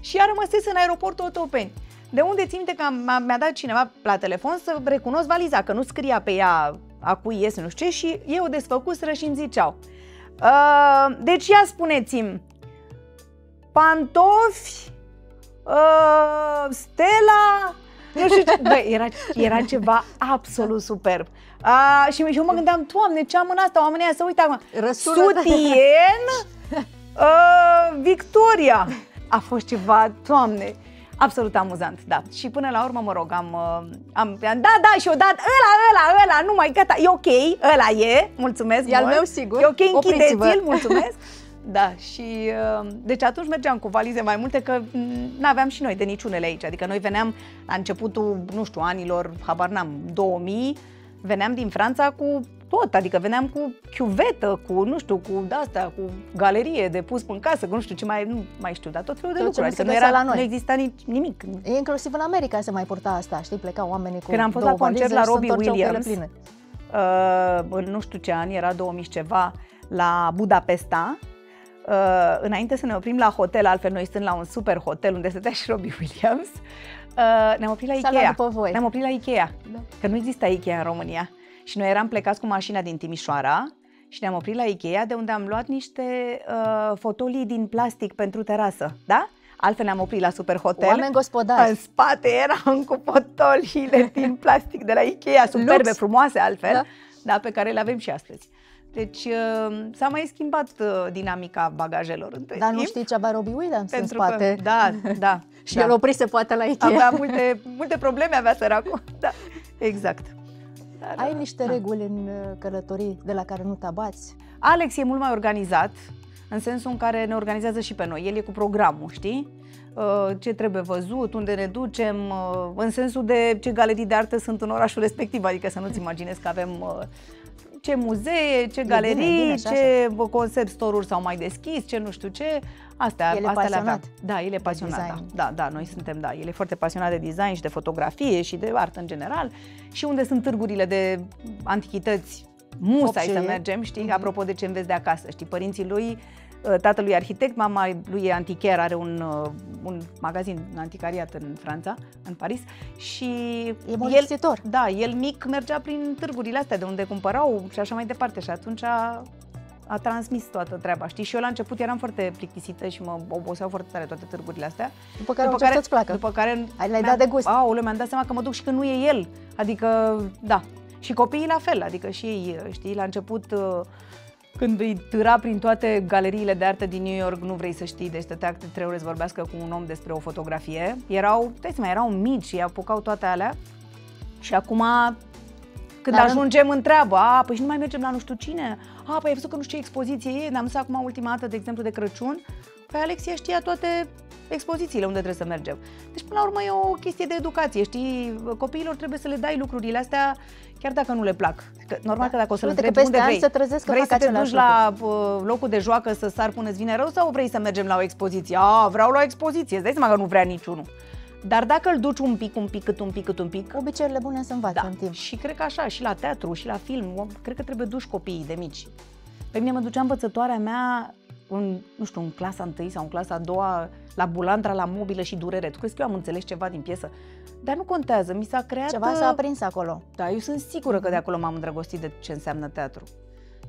și a rămăsese în aeroportul Otopeni. De unde țin minte că am- mi-a, mi-a dat cineva la telefon să recunosc valiza, că nu scria pe ea a cui ies, nu știu ce, și eu o desfăcuseră și îmi ziceau. Uh, deci ia spuneți-mi, pantofi, uh, Stella, nu știu ce, bă, era, era ceva absolut superb. Uh, și eu mă gândeam, Doamne, ce am în asta, oamenii ăia să uite acum, Răsună de- Sutien, uh, Victoria. A fost ceva, Doamne, absolut amuzant, da. Și până la urmă, mă rog, am, uh, am da, da, și o dat, ăla, ăla, ăla, nu mai gata, e ok, ăla e, mulțumesc E al mult. meu, sigur. E ok, Opriți-vă. închideți-l, mulțumesc. Da, și uh, deci atunci mergeam cu valize mai multe că nu aveam și noi de niciunele aici. Adică noi veneam la începutul, nu știu, anilor, habar n-am, 2000, veneam din Franța cu tot, adică veneam cu chiuvetă, cu, nu știu, cu asta, cu galerie de pus în casă, cu nu știu ce mai, nu mai știu, dar tot felul de Tot ce lucruri. nu Adică se nu, găsea era, la noi. nu exista nici, nimic. E inclusiv în America se mai purta asta, știi? Plecau oamenii cu Când am fost două la concert valize la și se Robbie întorceau cu ele Williams, pline. uh, în nu știu ce an, era 2000 și ceva, la Budapesta, uh, înainte să ne oprim la hotel, altfel noi stând la un super hotel unde stătea și Robbie Williams, uh, ne-am oprit la S-a luat Ikea. după voi. Ne-am oprit la Ikea, Da. că nu exista Ikea în România. Și noi eram plecați cu mașina din Timișoara și ne-am oprit la Ikea, de unde am luat niște uh, fotolii din plastic pentru terasă, da? Altfel ne-am oprit la super hotel. Oameni gospodari. În spate eram cu fotoliile din plastic de la Ikea, superbe, Lux. frumoase altfel, Da. da. da, pe care le avem și astăzi. Deci uh, s-a mai schimbat uh, dinamica bagajelor între Dar nu timp. știi ce avea Robbie Williams în pentru spate? Că, da, da. Și da. el oprise poate la Ikea. Avea multe, multe probleme, avea săracul. Da, exact. Dar, Ai uh, niște reguli în uh, călătorii de la care nu te abați? Alex e mult mai organizat, în sensul în care ne organizează și pe noi. El e cu programul, știi? Uh, Ce trebuie văzut, unde ne ducem, uh, în sensul de ce galerii de artă sunt în orașul respectiv, adică să nu-ți imaginezi că avem uh, ce muzee, ce bine, galerii, bine, și ce bă, concept store-uri s-au mai deschis, ce nu știu ce. Astea, El e astea le aveam. pasionat Da, el e pasionat, da. design. da. Da, noi suntem, da. El e foarte pasionat de design și de fotografie și de artă în general. Și unde sunt târgurile de antichități, musai să Obșeie. mergem, știi? Mhm. Apropo de ce înveți de acasă, știi? Părinții lui, uh, tatălui e arhitect, mama lui e antichiar, are un, uh, un magazin anticariat în Franța, în Paris și E el, molipsitor. da, el mic mergea prin târgurile astea de unde cumpărau și așa mai departe și atunci a, a transmis toată treaba, știi? Și eu la început eram foarte plictisită și mă oboseau foarte tare toate târgurile astea. După care după care, să-ți placă. După care Ai- le-ai mi-am- dat de gust. Aoleu, mi-am dat seama că mă duc și când nu e el. Adică, da. Și copiii la fel, adică și ei, știi, la început uh, când îi târa prin toate galeriile de artă din New York, nu vrei să știi, deci stătea câte trei ore să vorbească cu un om despre o fotografie. Erau, dai seama, erau mici și apucau toate alea. Și acum, când Dar- ajungem în treabă, a, păi și nu mai mergem la nu știu cine, a, păi ai văzut că nu știu ce expoziție e, ne-am dus acum ultima dată, de exemplu, de Crăciun, păi Alexia știa toate expozițiile unde trebuie să mergem. Deci, până la urmă, e o chestie de educație, știi? Copiilor trebuie să le dai lucrurile astea, chiar dacă nu le plac. Că, normal că dacă o să le Uite că întrebi peste unde ani vrei, se trezesc că vrei fac să te același duci la uh, locul de joacă să sar până îți vine rău sau vrei să mergem la o expoziție? A, vreau la o expoziție, îți dai seama că nu vrea niciunul. Dar dacă îl duci un pic, un pic, cât un pic, cât un pic, Obiceiurile bune se învață da. în timp. Și cred că așa, și la teatru, și la film, cred că trebuie duși copiii de mici. Pe mine mă ducea învățătoarea mea în, nu știu, în clasa 1 sau în clasa a doua, la bulantra, la mobilă și durere. Tu crezi că eu am înțeles ceva din piesă? Dar nu contează, mi s-a creat... Ceva s-a aprins acolo. Da, eu sunt sigură că de acolo m-am îndrăgostit de ce înseamnă teatru.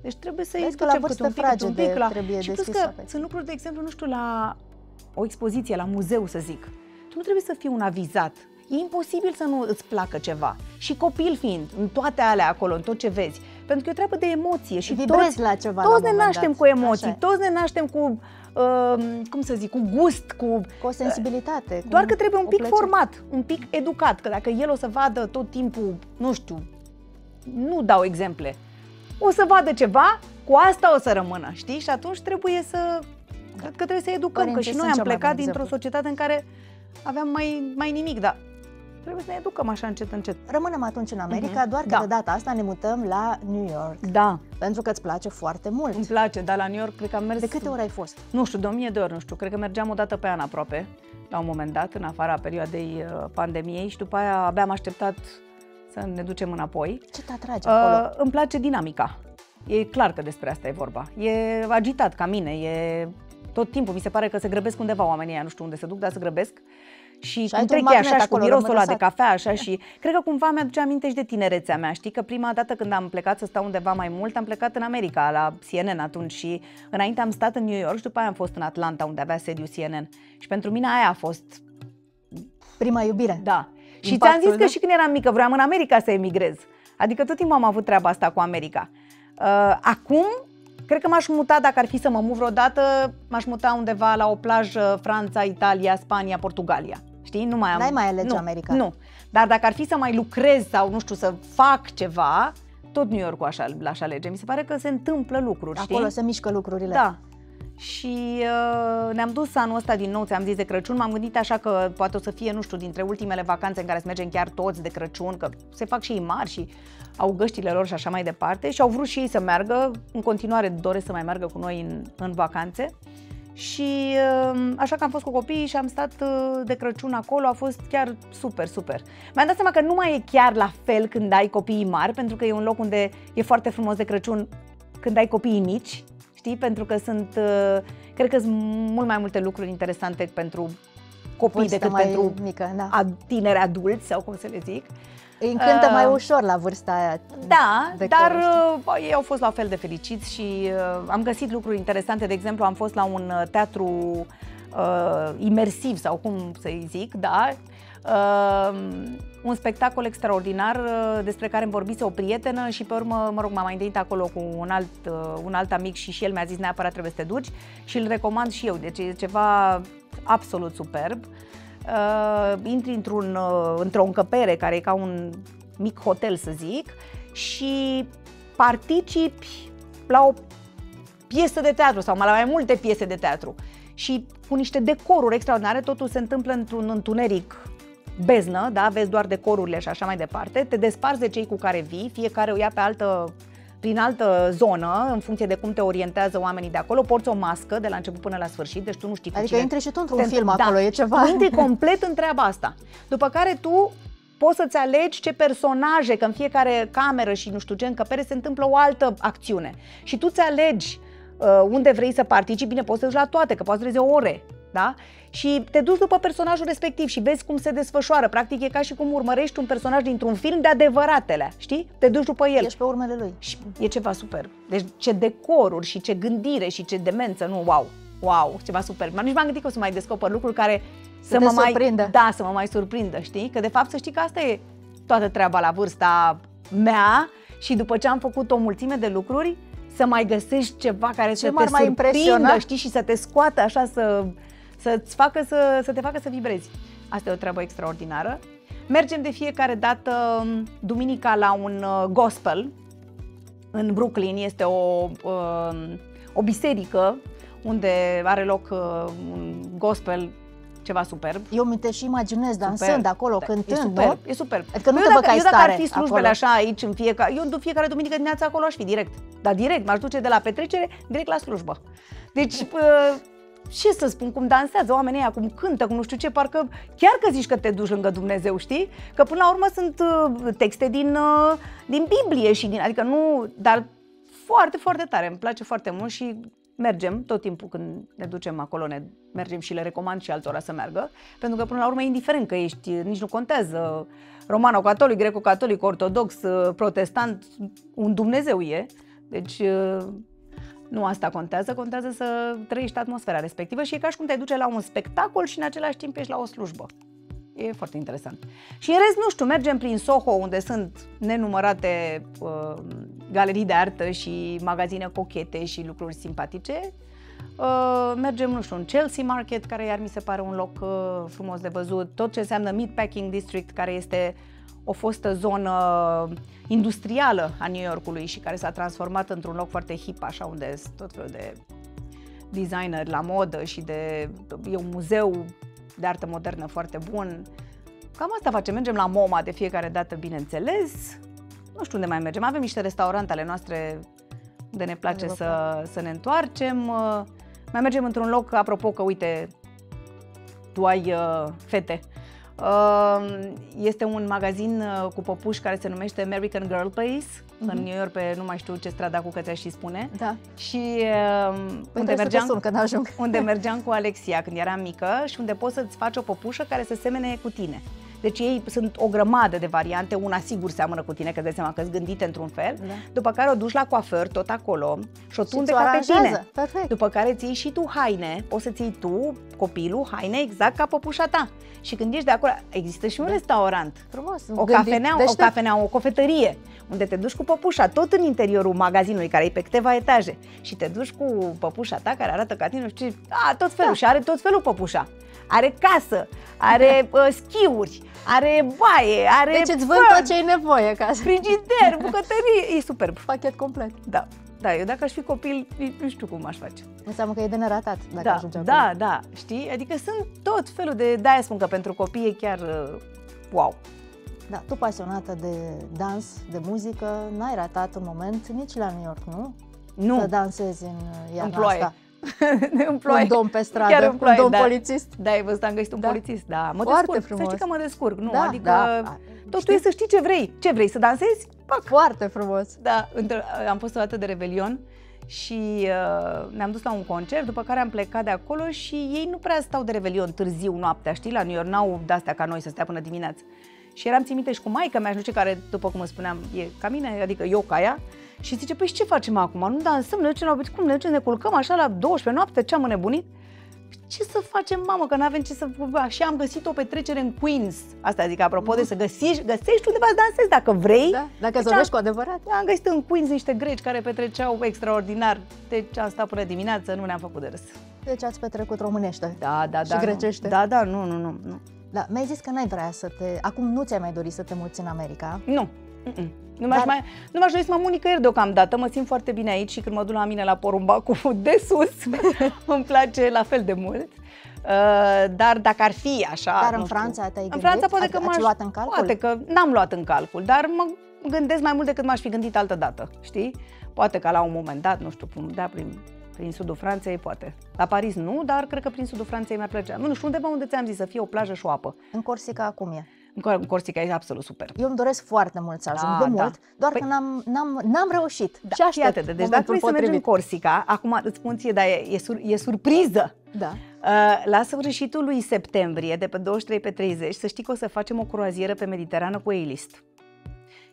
Deci trebuie să Vezi îi că la ducem câte vârstă un pic, câte un fragedă pic la... trebuie Și plus deschis că apetit. sunt lucruri, de exemplu, nu știu, la o expoziție, la muzeu, să zic. Tu nu trebuie să fii un avizat. E imposibil să nu îți placă ceva. Și copil fiind, în toate alea acolo, în tot ce vezi. Pentru că e o treabă de emoție și Vibrezi toți, la ceva la toți un ne moment naștem dat. cu emoții, Așa e. toți ne naștem cu, uh, cum să zic, cu gust, cu... Cu o sensibilitate. cu Doar că trebuie un o pic plăcere. format, un pic educat, că dacă el o să vadă tot timpul, nu știu, nu dau exemple, o să vadă ceva, cu asta o să rămână, știi? Și atunci trebuie să, cred că trebuie să educăm, Părinții că și noi sunt am cel mai plecat bun dintr-o exemplu. societate în care aveam mai, mai nimic, dar trebuie să ne educăm așa încet, încet. Rămânem atunci în America, Mhm. doar că Da. de data asta ne mutăm la New York. Da, Pentru că îți place foarte mult. îmi place, dar la New York cred că am mers... De câte ori ai fost? Nu știu, de o mie de ori, nu știu, cred că mergeam o dată pe an aproape, la un moment dat, în afara perioadei uh, pandemiei și după aia abia am așteptat să ne ducem înapoi. Ce te atrage acolo? Uh, îmi place dinamica. E clar că despre asta e vorba. E agitat ca mine, e tot timpul. Mi se pare că se grăbesc undeva oamenii ăia, nu știu unde se duc, dar se grăbesc. Și, Și ai cum tu un trec ei magnet așa și cu acolo, mirosul rămâne ăla de sat. cafea, așa și cred că cumva mi-aduce aminte și de tinerețea mea. Știi că prima dată când am plecat să stau undeva mai mult, am plecat în America, la CNN atunci și înainte am stat în New York și după aia am fost în Atlanta, unde avea sediu CNN. Și pentru mine aia a fost Prima iubire. da. Și Impactul, ți-am zis că da? și când eram mică vreau în America să emigrez. Adică tot timpul am avut treaba asta cu America. Uh, acum, cred că m-aș muta, dacă ar fi să mă mut vreodată, m-aș muta undeva la o plajă, Franța, Italia, Spania, Portugalia. Știi? Nu mai am... N-ai mai alege nu, America. Nu. Dar dacă ar fi să mai lucrez sau, nu știu, să fac ceva, tot New York-ul așa, l-aș alege. Mi se pare că se întâmplă lucruri, știi? Acolo se mișcă lucrurile. Da. Și uh, ne-am dus anul ăsta din nou, ți-am zis de Crăciun, m-am gândit așa că poate o să fie, nu știu, dintre ultimele vacanțe în care să mergem chiar toți de Crăciun, că se fac și ei mari și au găștile lor și așa mai departe. Și au vrut și ei să meargă, în continuare doresc să mai meargă cu noi în, în vacanțe. Și uh, așa că am fost cu copiii și am stat uh, de Crăciun acolo, a fost chiar super, super. Mi-am dat seama că nu mai e chiar la fel când ai copiii mari, pentru că e un loc unde e foarte frumos de Crăciun când ai copiii mici, știi? Pentru că sunt, uh, cred că sunt mult mai multe lucruri interesante pentru copii Vârstă decât mai pentru mică, da. a, tineri adulți sau cum să le zic. Îi încântă Uh, mai ușor la vârsta aia. Da, de dar corul, uh, ei au fost la fel de fericiți și uh, am găsit lucruri interesante. De exemplu, am fost la un uh, teatru uh, imersiv sau cum să-i zic, da, uh, un spectacol extraordinar uh, despre care îmi vorbise o prietenă și pe urmă, mă rog, m-am mai întâlnit acolo cu un alt, uh, un alt amic și și el mi-a zis neapărat trebuie să te duci și îl recomand și eu. Deci e ceva absolut superb. Uh, intri într-un, uh, într-o încăpere care e ca un mic hotel, să zic, și participi la o piesă de teatru sau la mai multe piese de teatru și cu niște decoruri extraordinare, totul se întâmplă într-un întuneric beznă, da, vezi doar decorurile și așa mai departe, te desparți de cei cu care vii, fiecare o ia pe altă, prin altă zonă, în funcție de cum te orientează oamenii de acolo, porți o mască de la început până la sfârșit, deci tu nu știi cu Adică cine intri și tu într-un te- film da. acolo, e ceva. Tu intri complet în treaba asta. După care tu poți să-ți alegi ce personaje, că în fiecare cameră și nu știu ce încăpere se întâmplă o altă acțiune. Și tu ți alegi uh, unde vrei să participi, bine, poți să duci la toate, că poți să dureze ore, da? Și te duci după personajul respectiv și vezi cum se desfășoară. Practic e ca și cum urmărești un personaj dintr-un film de adevăratele, știi? Te duci după el. Ești pe urmele lui. Și e ceva super. Deci ce decoruri și ce gândire și ce demență, nu, wow, wow, ceva super. Nici m-am gândit că o să mai descoper lucruri care să, te mă mai surprindă. Da, să mă mai surprindă, știi? Că de fapt să știi că asta e toată treaba la vârsta mea și după ce am făcut o mulțime de lucruri, să mai găsești ceva care Ce să m-ar te mai impresiona? surprindă, știi, și să te scoată așa, să, să-ți facă să, să te facă să vibrezi. Asta e o treabă extraordinară. Mergem de fiecare dată um, duminica la un uh, gospel în Brooklyn. Este o, um, o biserică unde are loc uh, un gospel ceva superb. Eu mi te și imaginez dansând Superb. acolo, Da, cântând, e superb, nu? E superb. Adică nu eu te dacă, băcai eu dacă stare ar fi slujbele acolo. așa aici în fiecare, eu în fiecare duminică dimineața acolo aș fi direct. Dar direct, m-aș duce de la petrecere direct la slujbă. Deci, uh, ce să spun, cum dansează oamenii ăia, cum cântă, cum nu știu ce, parcă chiar că zici că te duci lângă Dumnezeu, știi? Că până la urmă sunt uh, texte din, uh, din Biblie și din, adică nu, dar foarte, foarte tare, îmi place foarte mult și mergem tot timpul când ne ducem acolo, ne mergem și le recomand și altora să meargă, pentru că până la urmă indiferent că ești, nici nu contează romano-catolic, greco-catolic, ortodox, protestant, un Dumnezeu e. Deci nu asta contează, contează să trăiești atmosfera respectivă și e ca și cum te duce la un spectacol și în același timp ești la o slujbă. E foarte interesant. Și în rest, nu știu, mergem prin Soho, unde sunt nenumărate uh, galerii de artă și magazine cochete și lucruri simpatice. Uh, mergem, nu știu, în Chelsea Market, care iar mi se pare un loc uh, frumos de văzut. Tot ce înseamnă Meatpacking District, care este o fostă zonă industrială a New Yorkului și care s-a transformat într-un loc foarte hip, așa, unde sunt tot felul de designer la modă și de... e un muzeu de artă modernă foarte bun. Cam asta facem. Mergem la MoMA de fiecare dată, bineînțeles. Nu știu unde mai mergem. Avem niște restaurante ale noastre unde ne place să, să ne întoarcem. Mai mergem într-un loc, apropo că, uite, tu ai uh, fete. Uh, este un magazin uh, cu păpuși care se numește American Girl Place mm-hmm. în New York, pe nu mai știu ce strada cu către și spune. Da. Și uh, unde, mergeam, sun, când ajung. unde mergeam cu Alexia când eram mică și unde poți să-ți faci o păpușă care să semene cu tine. Deci ei sunt o grămadă de variante, una sigur seamănă cu tine, că dai seama că sunt gândite într-un fel, da. după care o duci la coafer tot acolo și o tunde ca pe tine. Perfect. După care ți iei și tu haine, poți să-ți iei tu, copilul, haine exact ca păpușa ta. Și când ești de acolo, există și un da. restaurant. Frumos. O cafenea, o cafenea, o cofetărie, unde te duci cu păpușa, tot în interiorul magazinului, care e pe câteva etaje. Și te duci cu păpușa ta, care arată ca tine, știi, a, tot felul, da. și are tot felul păpușa. Are casă, are uh, schiuri, are baie, are Deci îți vând tot ce ai nevoie ca să... Frigider, bucătărie, e superb. Pachet complet. Da. Da, eu dacă aș fi copil, nu știu cum aș face. Înseamnă că e de neratat dacă da, ajunge Da, acolo. da, știi? Adică sunt tot felul de... De-aia spun că pentru copii e chiar uh, wow. Da, tu pasionată de dans, de muzică, n-ai ratat un moment nici la New York, nu? Nu. Să dansezi în iarna în ploaie. asta. În ploaie. Un domn pe stradă, Chiar în ploaie, un domn da. polițist. Da, ai văzut, am găsit un Da. polițist, da. Mă Foarte descurc, frumos. să știi că mă descurc, nu? Da, adică da. totul Știi? e să știi ce vrei. Ce vrei, să dansezi? Pac. Foarte frumos. Da, într- am fost o dată de Revelion și uh, ne-am dus la un concert, după care am plecat de acolo și ei nu prea stau de Revelion târziu noaptea, știi, la New York, n-au de-astea ca noi să stea până dimineață. Și eram țin minte și cu maica mea, și nu știu care, după cum îți spuneam, e ca mine, adică eu ca ea, și zice, păi și ce facem acum? Nu dansăm, ne ducem la cum ne ducem, ne culcăm așa la 12 noapte, ce am înnebunit? Ce să facem, mamă, că n-avem ce să... Și am găsit o petrecere în Queens. Asta zic, apropo de să găsești, găsești undeva să dansezi dacă vrei. Da? Dacă Deci îți dorești cu adevărat. am găsit în Queens niște greci care petreceau extraordinar. Deci am stat până dimineață, nu ne-am făcut de râs. Deci ați petrecut românește. Da, da, Și da. nu. grecește. Da, da, nu, nu, nu. Nu. Da, mi-ai zis că n-ai vrea să te... Acum nu ți-ai mai dorit să te muți în America. nu. Mm-mm. Nu m-aș, Dar- mai, nu m-aș dori să mă mut nicăieri deocamdată, mă simt foarte bine aici și când mă duc la mine la porumbacul de sus, îmi place la fel de mult. Uh, dar dacă ar fi așa... Dar în nu știu. Franța te-ai În gândit? Franța poate Ați- că ați m-aș... luat în calcul? Poate că n-am luat în calcul, dar mă gândesc mai mult decât m-aș fi gândit altă dată, știi? Poate că la un moment dat, nu știu, cum, da, prin, prin sudul Franței, poate. La Paris nu, dar cred că prin sudul Franței mi-ar plăcea. Nu știu, undeva unde ți-am zis, să fie o plajă și o apă. În Corsica acum e. În Cor- în Corsica e absolut super. Eu îmi doresc foarte mult să ajung Da, de da. mult, doar Păi- că n-am, n-am, n-am reușit. Da, și aștept fii atent, deci dacă momentul vrei să mergi în potrivit. Corsica, acum îți spun ție, dar e, e, sur, e surpriză. Da. Uh, La sfârșitul lui septembrie, de pe 23 pe 30, să știi că o să facem o croazieră pe Mediterană cu A-list.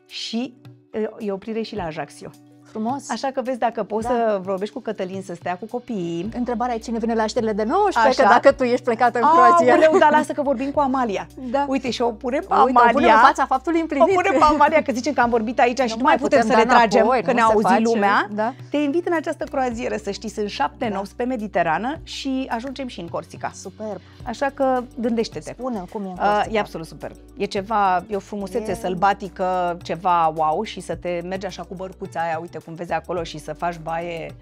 Și uh, e oprire și la Ajaccio. Frumos. Așa că vezi dacă poți Da. să vorbești cu Cătălin să stea cu copiii. Întrebarea e cine vine la știrile de 19, Așa. că dacă tu ești plecat în Croația. Aoleu, dar lasă că vorbim cu Amalia. Da. Uite, și o punem pe Uite, o Amalia. punem în fața faptului O împlinit. punem pe Amalia, că zicem că am vorbit aici și Nu nu mai mai putem, putem să da retragem, înapoi, că nu ne-a se auzit face, lumea. da. Te invit în această croazieră, să știi, sunt șapte Da. nopți pe Mediterană și ajungem și în Corsica. Superb. Așa că gândește-te. Spune cum e în Uh, Corsica. e absolut super. E ceva, e o frumusețe E- sălbatică, ceva wow și să te mergi așa cu bărcuța aia, uite cum vezi acolo și să faci baie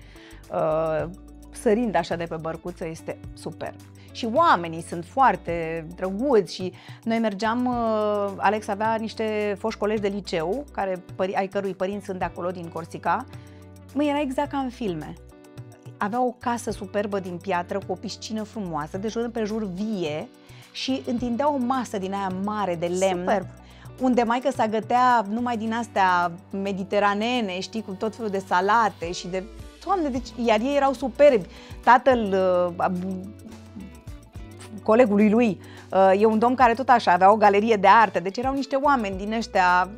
uh, sărind așa de pe bărcuță este super. Și oamenii sunt foarte drăguți și noi mergeam, uh, Alex avea niște foști colegi de liceu, care, pări, ai cărui părinți sunt de acolo, din Corsica. Măi, era exact ca în filme. avea o casă superbă din piatră cu o piscină frumoasă, de jur împrejur vie și întindea o masă din aia mare de lemn. Superb. Unde maică s-a gătea numai din astea mediteranene, știi, cu tot felul de salate și de... Doamne, deci, iar ei erau superbi. Tatăl uh, colegului lui uh, e un domn care tot așa avea o galerie de artă, deci erau niște oameni din ăștia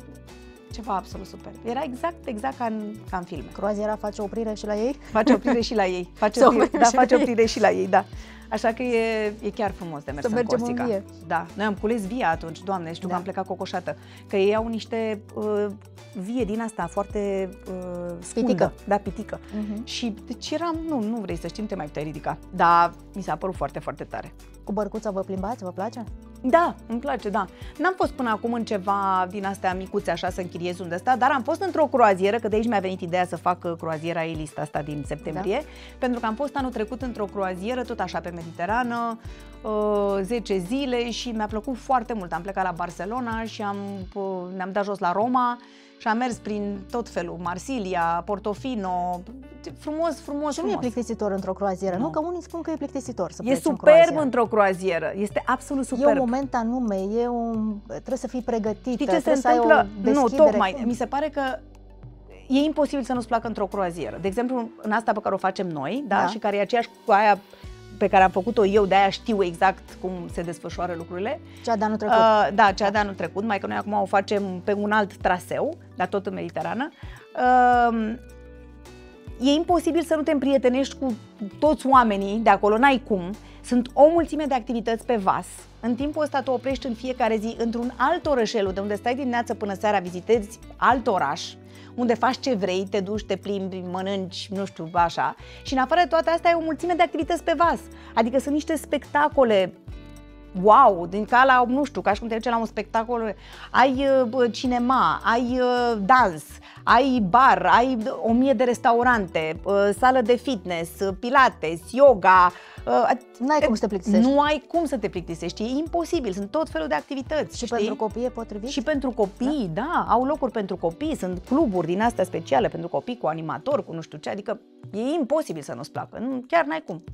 ceva absolut super. Era exact, exact ca în, ca în filme. Croaziera face oprire și la ei? Face oprire și la ei. Face Să oprire, oprire da, și la face ei. oprire și la ei, da. Așa că e, e chiar frumos de mers Să în mergem în Corsica. vie. Da, noi am cules via atunci, doamne, știu Da. că am plecat cocoșată. Că ei au niște uh, vie din asta foarte uh, scundă. Pitică. Da, pitică. Mhm. Și deci eram, nu, nu vrei să știi, nu te mai puteai ridica. Dar mi s-a părut foarte, foarte tare. Cu bărcuța vă plimbați? Vă place? Da, îmi place, da. N-am fost până acum în ceva din astea micuțe așa să închiriez unde sta, dar am fost într-o croazieră, că de aici mi-a venit ideea să fac uh, croaziera Elista asta din septembrie, da. pentru că am fost anul trecut într-o croazieră, tot așa pe Mediterană, uh, 10 zile și mi-a plăcut foarte mult. Am plecat la Barcelona și am, uh, ne-am dat jos la Roma și am mers prin tot felul, Marsilia, Portofino, frumos, frumos, Și nu e frumos. plictisitor într-o croazieră, nu? Nu. Că unii spun că e plictisitor să E pleci în superb croazieră. într-o croazieră, este absolut E superb. un moment anume, e un... trebuie să fii pregătită, Știi ce se trebuie să ai întâmplă? o Nu, deschidere. tocmai. Mi se pare că e imposibil să nu-ți placă într-o croazieră. De exemplu, în asta pe care o facem noi, da? Da. și care e aceeași cu aia pe care am făcut-o eu, de aia știu exact cum se desfășoară lucrurile. Cea de anul trecut. Uh, da, cea de anul trecut, mai că noi acum o facem pe un alt traseu, dar tot în Mediterană. Uh, e imposibil să nu te împrietenești cu toți oamenii de acolo, n-ai cum. Sunt o mulțime de activități pe vas. În timpul ăsta tu oprești în fiecare zi într-un alt orășel, de unde stai dimineața până seara, vizitezi alt oraș, unde faci ce vrei, te duci, te plimbi, mănânci, nu știu, așa. Și în afară de toate astea ai o mulțime de activități pe vas. Adică sunt niște spectacole wow, din ca la, nu știu, ca și cum te duce la un spectacol, ai uh, bă, cinema, ai uh, dans, ai bar, ai o mie de restaurante, uh, sală de fitness, uh, pilates, yoga. uh, N-ai cum să te plictisești. Nu ai cum să te plictisești, e imposibil, sunt tot felul de activități. Și știi? pentru copii e potrivit? Și pentru copii, da? da, au locuri pentru copii, sunt cluburi din astea speciale pentru copii cu animator, cu nu știu ce, adică e imposibil să nu-ți placă, nu, chiar n-ai cum.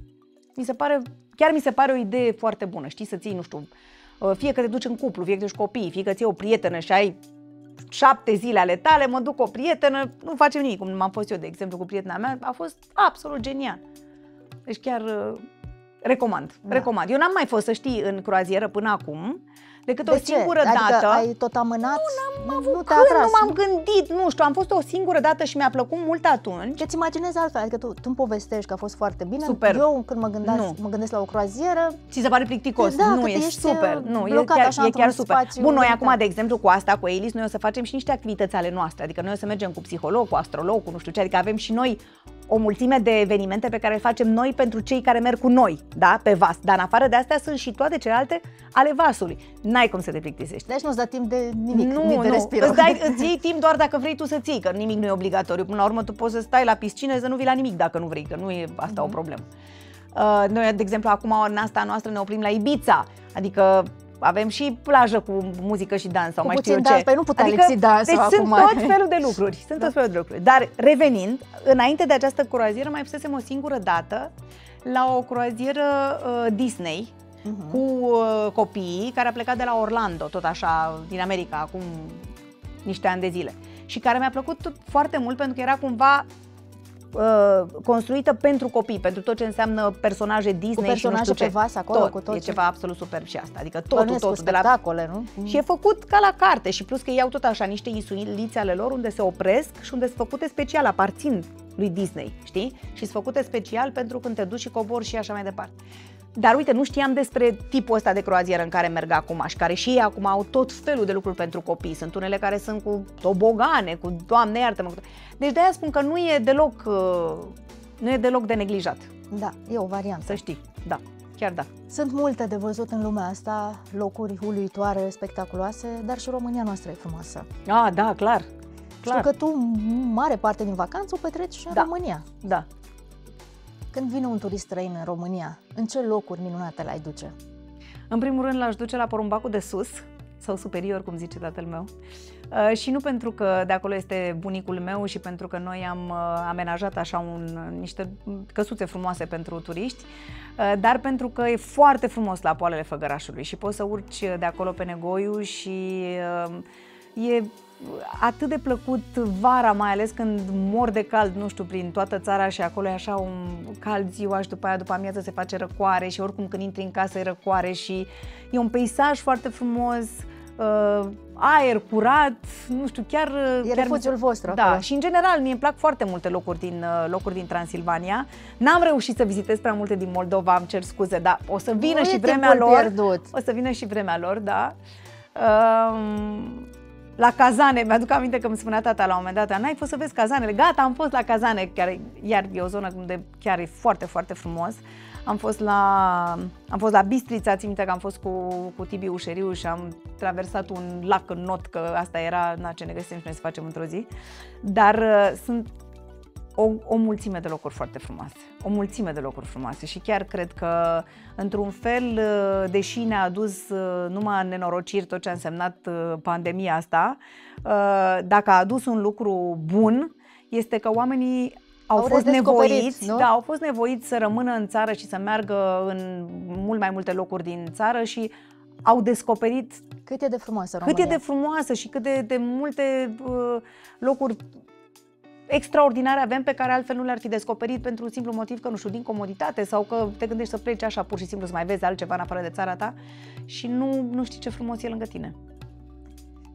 Mi se pare, chiar mi se pare o idee foarte bună, știi, să ții, nu știu, uh, fie că te duci în cuplu, fie că te duci cu copii, fie că ții o prietenă și ai șapte zile ale tale, mă duc cu o prietenă, nu facem nimic, cum am fost eu, de exemplu, cu prietena mea, a fost absolut genial. Deci chiar uh, recomand, Da. recomand. Eu n-am mai fost, să știi, în croazieră până acum, decât de o ce? singură adică dată. ai tot amânat? Nu am avut nu te-a când, atras, nu m-am gândit, nu știu, am fost o singură dată și mi-a plăcut mult atunci. Ce-ți imaginezi altfel? Adică tu, tu îmi povestești că a fost foarte bine. Super. Eu când mă gândesc, Nu. mă gândesc la o croazieră, Ți se pare plicticos? Da, nu, că e ești, super. uh, Nu, e blocat chiar, așa e chiar într-un super. spațiu Bun, noi limitat. acum, de exemplu, cu asta, cu Elis, noi o să facem și niște activități ale noastre. Adică noi o să mergem cu psiholog, cu astrolog, cu nu știu ce. Adică avem și noi o mulțime de evenimente pe care le facem noi pentru cei care merg cu noi, da, pe vas. Dar în afară de astea sunt și toate celelalte ale vasului. N-ai cum să te plictisești. deci nu-ți dă timp de nimic, nu, nici de nu. respiro. Îți, dai, îți iei timp doar dacă vrei tu să ții, că nimic nu e obligatoriu. Până la urmă tu poți să stai la piscină să nu vii la nimic dacă nu vrei, că nu e asta o Mhm. problemă. Uh, noi, de exemplu, acum în asta noastră ne oprim la Ibiza, adică avem și plajă cu muzică și dans sau Cu mai puțin știu eu ce. dans, păi nu putea adică, lipsi dansul Deci sunt acum. tot felul de lucruri, sunt tot felul de lucruri. Dar revenind, înainte de această croazieră mai fusesem o singură dată la o croazieră uh, Disney, Mhm. cu uh, copiii care a plecat de la Orlando, tot așa, din America, acum niște ani de zile. Și care mi-a plăcut tot foarte mult pentru că era cumva uh, construită pentru copii, pentru tot ce înseamnă personaje Disney Cu și nu personaje știu ce. pe vas acolo, tot. cu tot e ce- ceva absolut superb și asta. Adică totul, Bănuiesc cu totul. De la... spectacole, nu? Și e făcut ca la carte și plus că iau tot așa niște insulițe ale lor unde se opresc și unde sunt făcute special, aparțin lui Disney, știi? Și sunt făcute special pentru când te duci și cobori și așa mai departe. Dar uite, nu știam despre tipul ăsta de croazieră în care merg acum și care și ei acum au tot felul de lucruri pentru copii. Sunt unele care sunt cu tobogane, cu doamne iartă-mă. cu- Deci de-aia spun că nu e deloc, uh, nu e deloc de neglijat, Da, e o variantă. să știi. Da, chiar da. Sunt multe de văzut în lumea asta, locuri uluitoare, spectaculoase, dar și România noastră e frumoasă. Ah, da, clar. Clar. Știu că tu mare parte din vacanță o petreci și în Da. România. Da. Când vine un turist străin în România, în ce locuri minunate l-ai duce? În primul rând l-aș duce la porumbacul de sus, sau superior, cum zice tatăl meu. Uh, și nu pentru că de acolo este bunicul meu și pentru că noi am uh, amenajat așa un, niște căsuțe frumoase pentru turiști, uh, dar pentru că e foarte frumos la poalele Făgărașului și poți să urci de acolo pe Negoiu și e atât de plăcut vara, mai ales când mor de cald, nu știu, prin toată țara și acolo e așa un cald ziua și după aia după amiază se face răcoare și oricum când intri în casă e răcoare și e un peisaj foarte frumos, uh, aer curat, nu știu, chiar... E chiar refugiul vostru Da, acolo. și în general mie îmi plac foarte multe locuri din, uh, locuri din Transilvania. N-am reușit să vizitez prea multe din Moldova, am cer scuze, dar o să vină nu și vremea lor. Pierdut. O să vină și vremea lor, da. Um, la cazane, mi-aduc aminte că îmi spunea tata la un moment dat, n-ai fost să vezi cazanele? Gata, am fost la cazane, chiar, iar e o zonă unde chiar e foarte, foarte frumos. Am fost la, am fost la Bistrița, țin minte că am fost cu, cu Tibi Ușeriu și am traversat un lac în not, că asta era, na, ce ne găsim și noi să facem într-o zi. Dar uh, sunt o, o mulțime de locuri foarte frumoase. O mulțime de locuri frumoase și chiar cred că, într-un fel, uh, deși ne-a adus uh, numai nenorociri tot ce a însemnat uh, pandemia asta, dacă a adus un lucru bun, este că oamenii au, au fost nevoiți, nu? da, au fost nevoiți să rămână în țară și să meargă în mult mai multe locuri din țară și au descoperit cât e de frumoasă România. Cât e de frumoasă și cât de, de multe uh, locuri extraordinare avem pe care altfel nu le-ar fi descoperit pentru un simplu motiv că, nu știu, din comoditate sau că te gândești să pleci așa pur și simplu să mai vezi altceva în afară de țara ta și nu, nu știi ce frumos e lângă tine.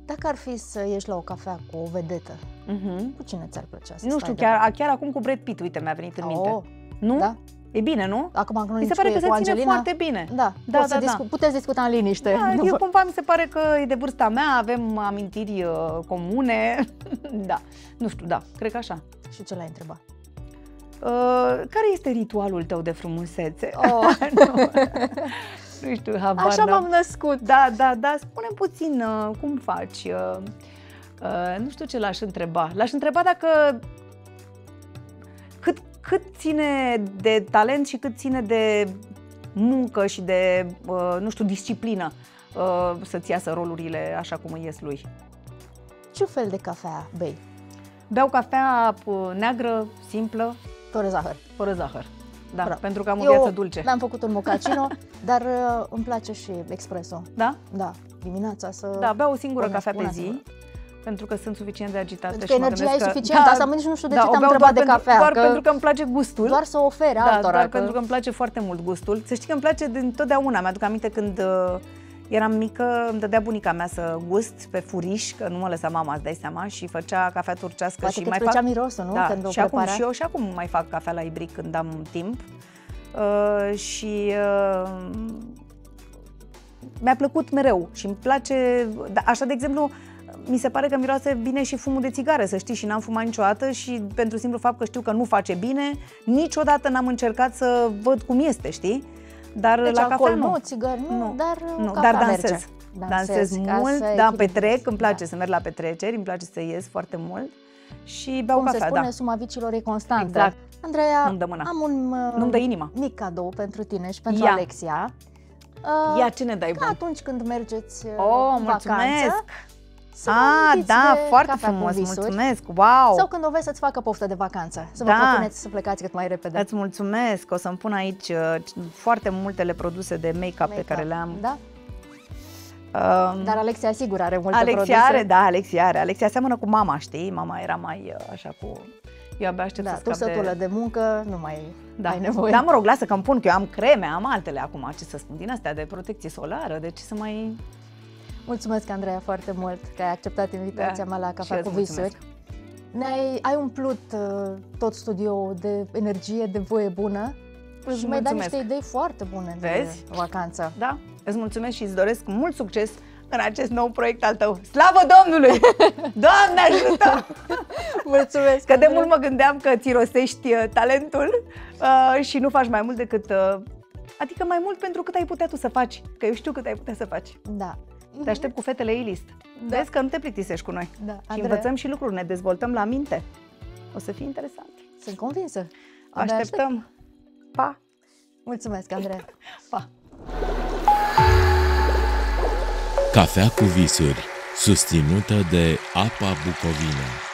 Dacă ar fi să ieși la o cafea cu o vedetă, uh-huh. cu cine ți-ar plăcea să Nu știu, chiar, chiar acum cu Brad Pitt, uite, mi-a venit în oh, minte. Nu? Da? E bine, nu? Acum mi se pare că se ține Angelina, foarte bine. Da, da, da, discu- da. puteți discuta în liniște. Da, eu cumva mi se pare că e de vârsta mea, avem amintiri uh, comune. da, nu știu, da, cred că așa. Și ce l-ai întrebat? Uh, care este ritualul tău de frumusețe? Oh. nu. nu știu, habar Așa m-am născut. Da, da, da, spune puțin uh, cum faci. Uh, uh, nu știu ce l-aș întreba. L-aș întreba dacă cât, cât ține de talent și cât ține de muncă și de, uh, nu știu, disciplină uh, să-ți iasă rolurile așa cum îi ies lui. Ce fel de cafea bei? Beau cafea uh, neagră, simplă. Fără zahăr. Fără zahăr. Da, Bravo. pentru că am o Eu viață dulce. mi-am făcut un moccacino, dar uh, îmi place și espresso. Da? Da, dimineața să... Da, beau o singură cafea pe zi. Singură pentru că sunt suficient de agitată pentru și că energia e suficientă, da, asta nici nu știu de da, ce te-am întrebat de pentru, cafea. Doar că pentru că îmi place gustul. Doar să ofere da, altora. Doar că... pentru că îmi place foarte mult gustul. Să știi că îmi place din totdeauna. Mi-aduc aminte când uh, eram mică, îmi dădea bunica mea să gust pe furiș, că nu mă lăsa mama, îți dai seama, și făcea cafea turcească. Poate și că mai fac... mirosul, nu? Da, când și acum și eu și acum mai fac cafea la ibric când am timp. Uh, și uh, mi-a plăcut mereu și îmi place, da, așa de exemplu, mi se pare că miroase bine și fumul de țigară, să știi, și n-am fumat niciodată și pentru simplu fapt că știu că nu face bine, niciodată n-am încercat să văd cum este, știi? Dar deci la cafea nu. țigări nu, nu. dar nu, dar dansez. Merge. Dansez, dansez mult, da, petrec, îmi place da. să merg la petreceri, îmi place să ies foarte mult și beau Cum cafea, se spune, da. suma vicilor e constantă. Exact. Andreea, nu dă mâna. am un nu dă inima. mic cadou pentru tine și pentru Ia. Alexia. Uh, Ia, ce ne dai bun? atunci când mergeți oh, vacanță, mulțumesc! Să ah, da, foarte frumos, mulțumesc, wow! Sau când o vezi să-ți facă poftă de vacanță, să vă da. propuneți să plecați cât mai repede. Îți mulțumesc, o să-mi pun aici uh, foarte multele produse de make-up, make-up. pe care le am. Da? Um, Dar Alexia sigur are multe Alexia produse. are, da, Alexia are. Alexia seamănă cu mama, știi? Mama era mai uh, așa cu... Eu abia aștept da, să scap de... de muncă, nu mai da. ai nevoie. Da, mă rog, lasă că-mi pun, că eu am creme, am altele acum, ce să spun, din astea de protecție solară, de ce să mai Mulțumesc, Andreea, foarte mult că ai acceptat invitația da, mea la Cafea cu Visuri. Ne-ai ai umplut uh, tot studioul de energie, de voie bună îți și mi-ai dat niște idei foarte bune Vezi? de vacanță. Da, îți mulțumesc și îți doresc mult succes în acest nou proiect al tău. Slavă Domnului! Doamne ajută! Mulțumesc! Că de mult mă gândeam că ți rostești uh, talentul uh, și nu faci mai mult decât... Uh, adică mai mult pentru cât ai putea tu să faci. Că eu știu cât ai putea să faci. Da. Te aștept cu fetele A-list. Da. Vezi că nu te plictisești cu noi. Da. Și Andreea. învățăm și lucruri, ne dezvoltăm la minte. O să fie interesant. Sunt convinsă. Așteptăm. Pa! Mulțumesc, Andreea. pa! Cafea cu visuri susținută de Apa Bucovina.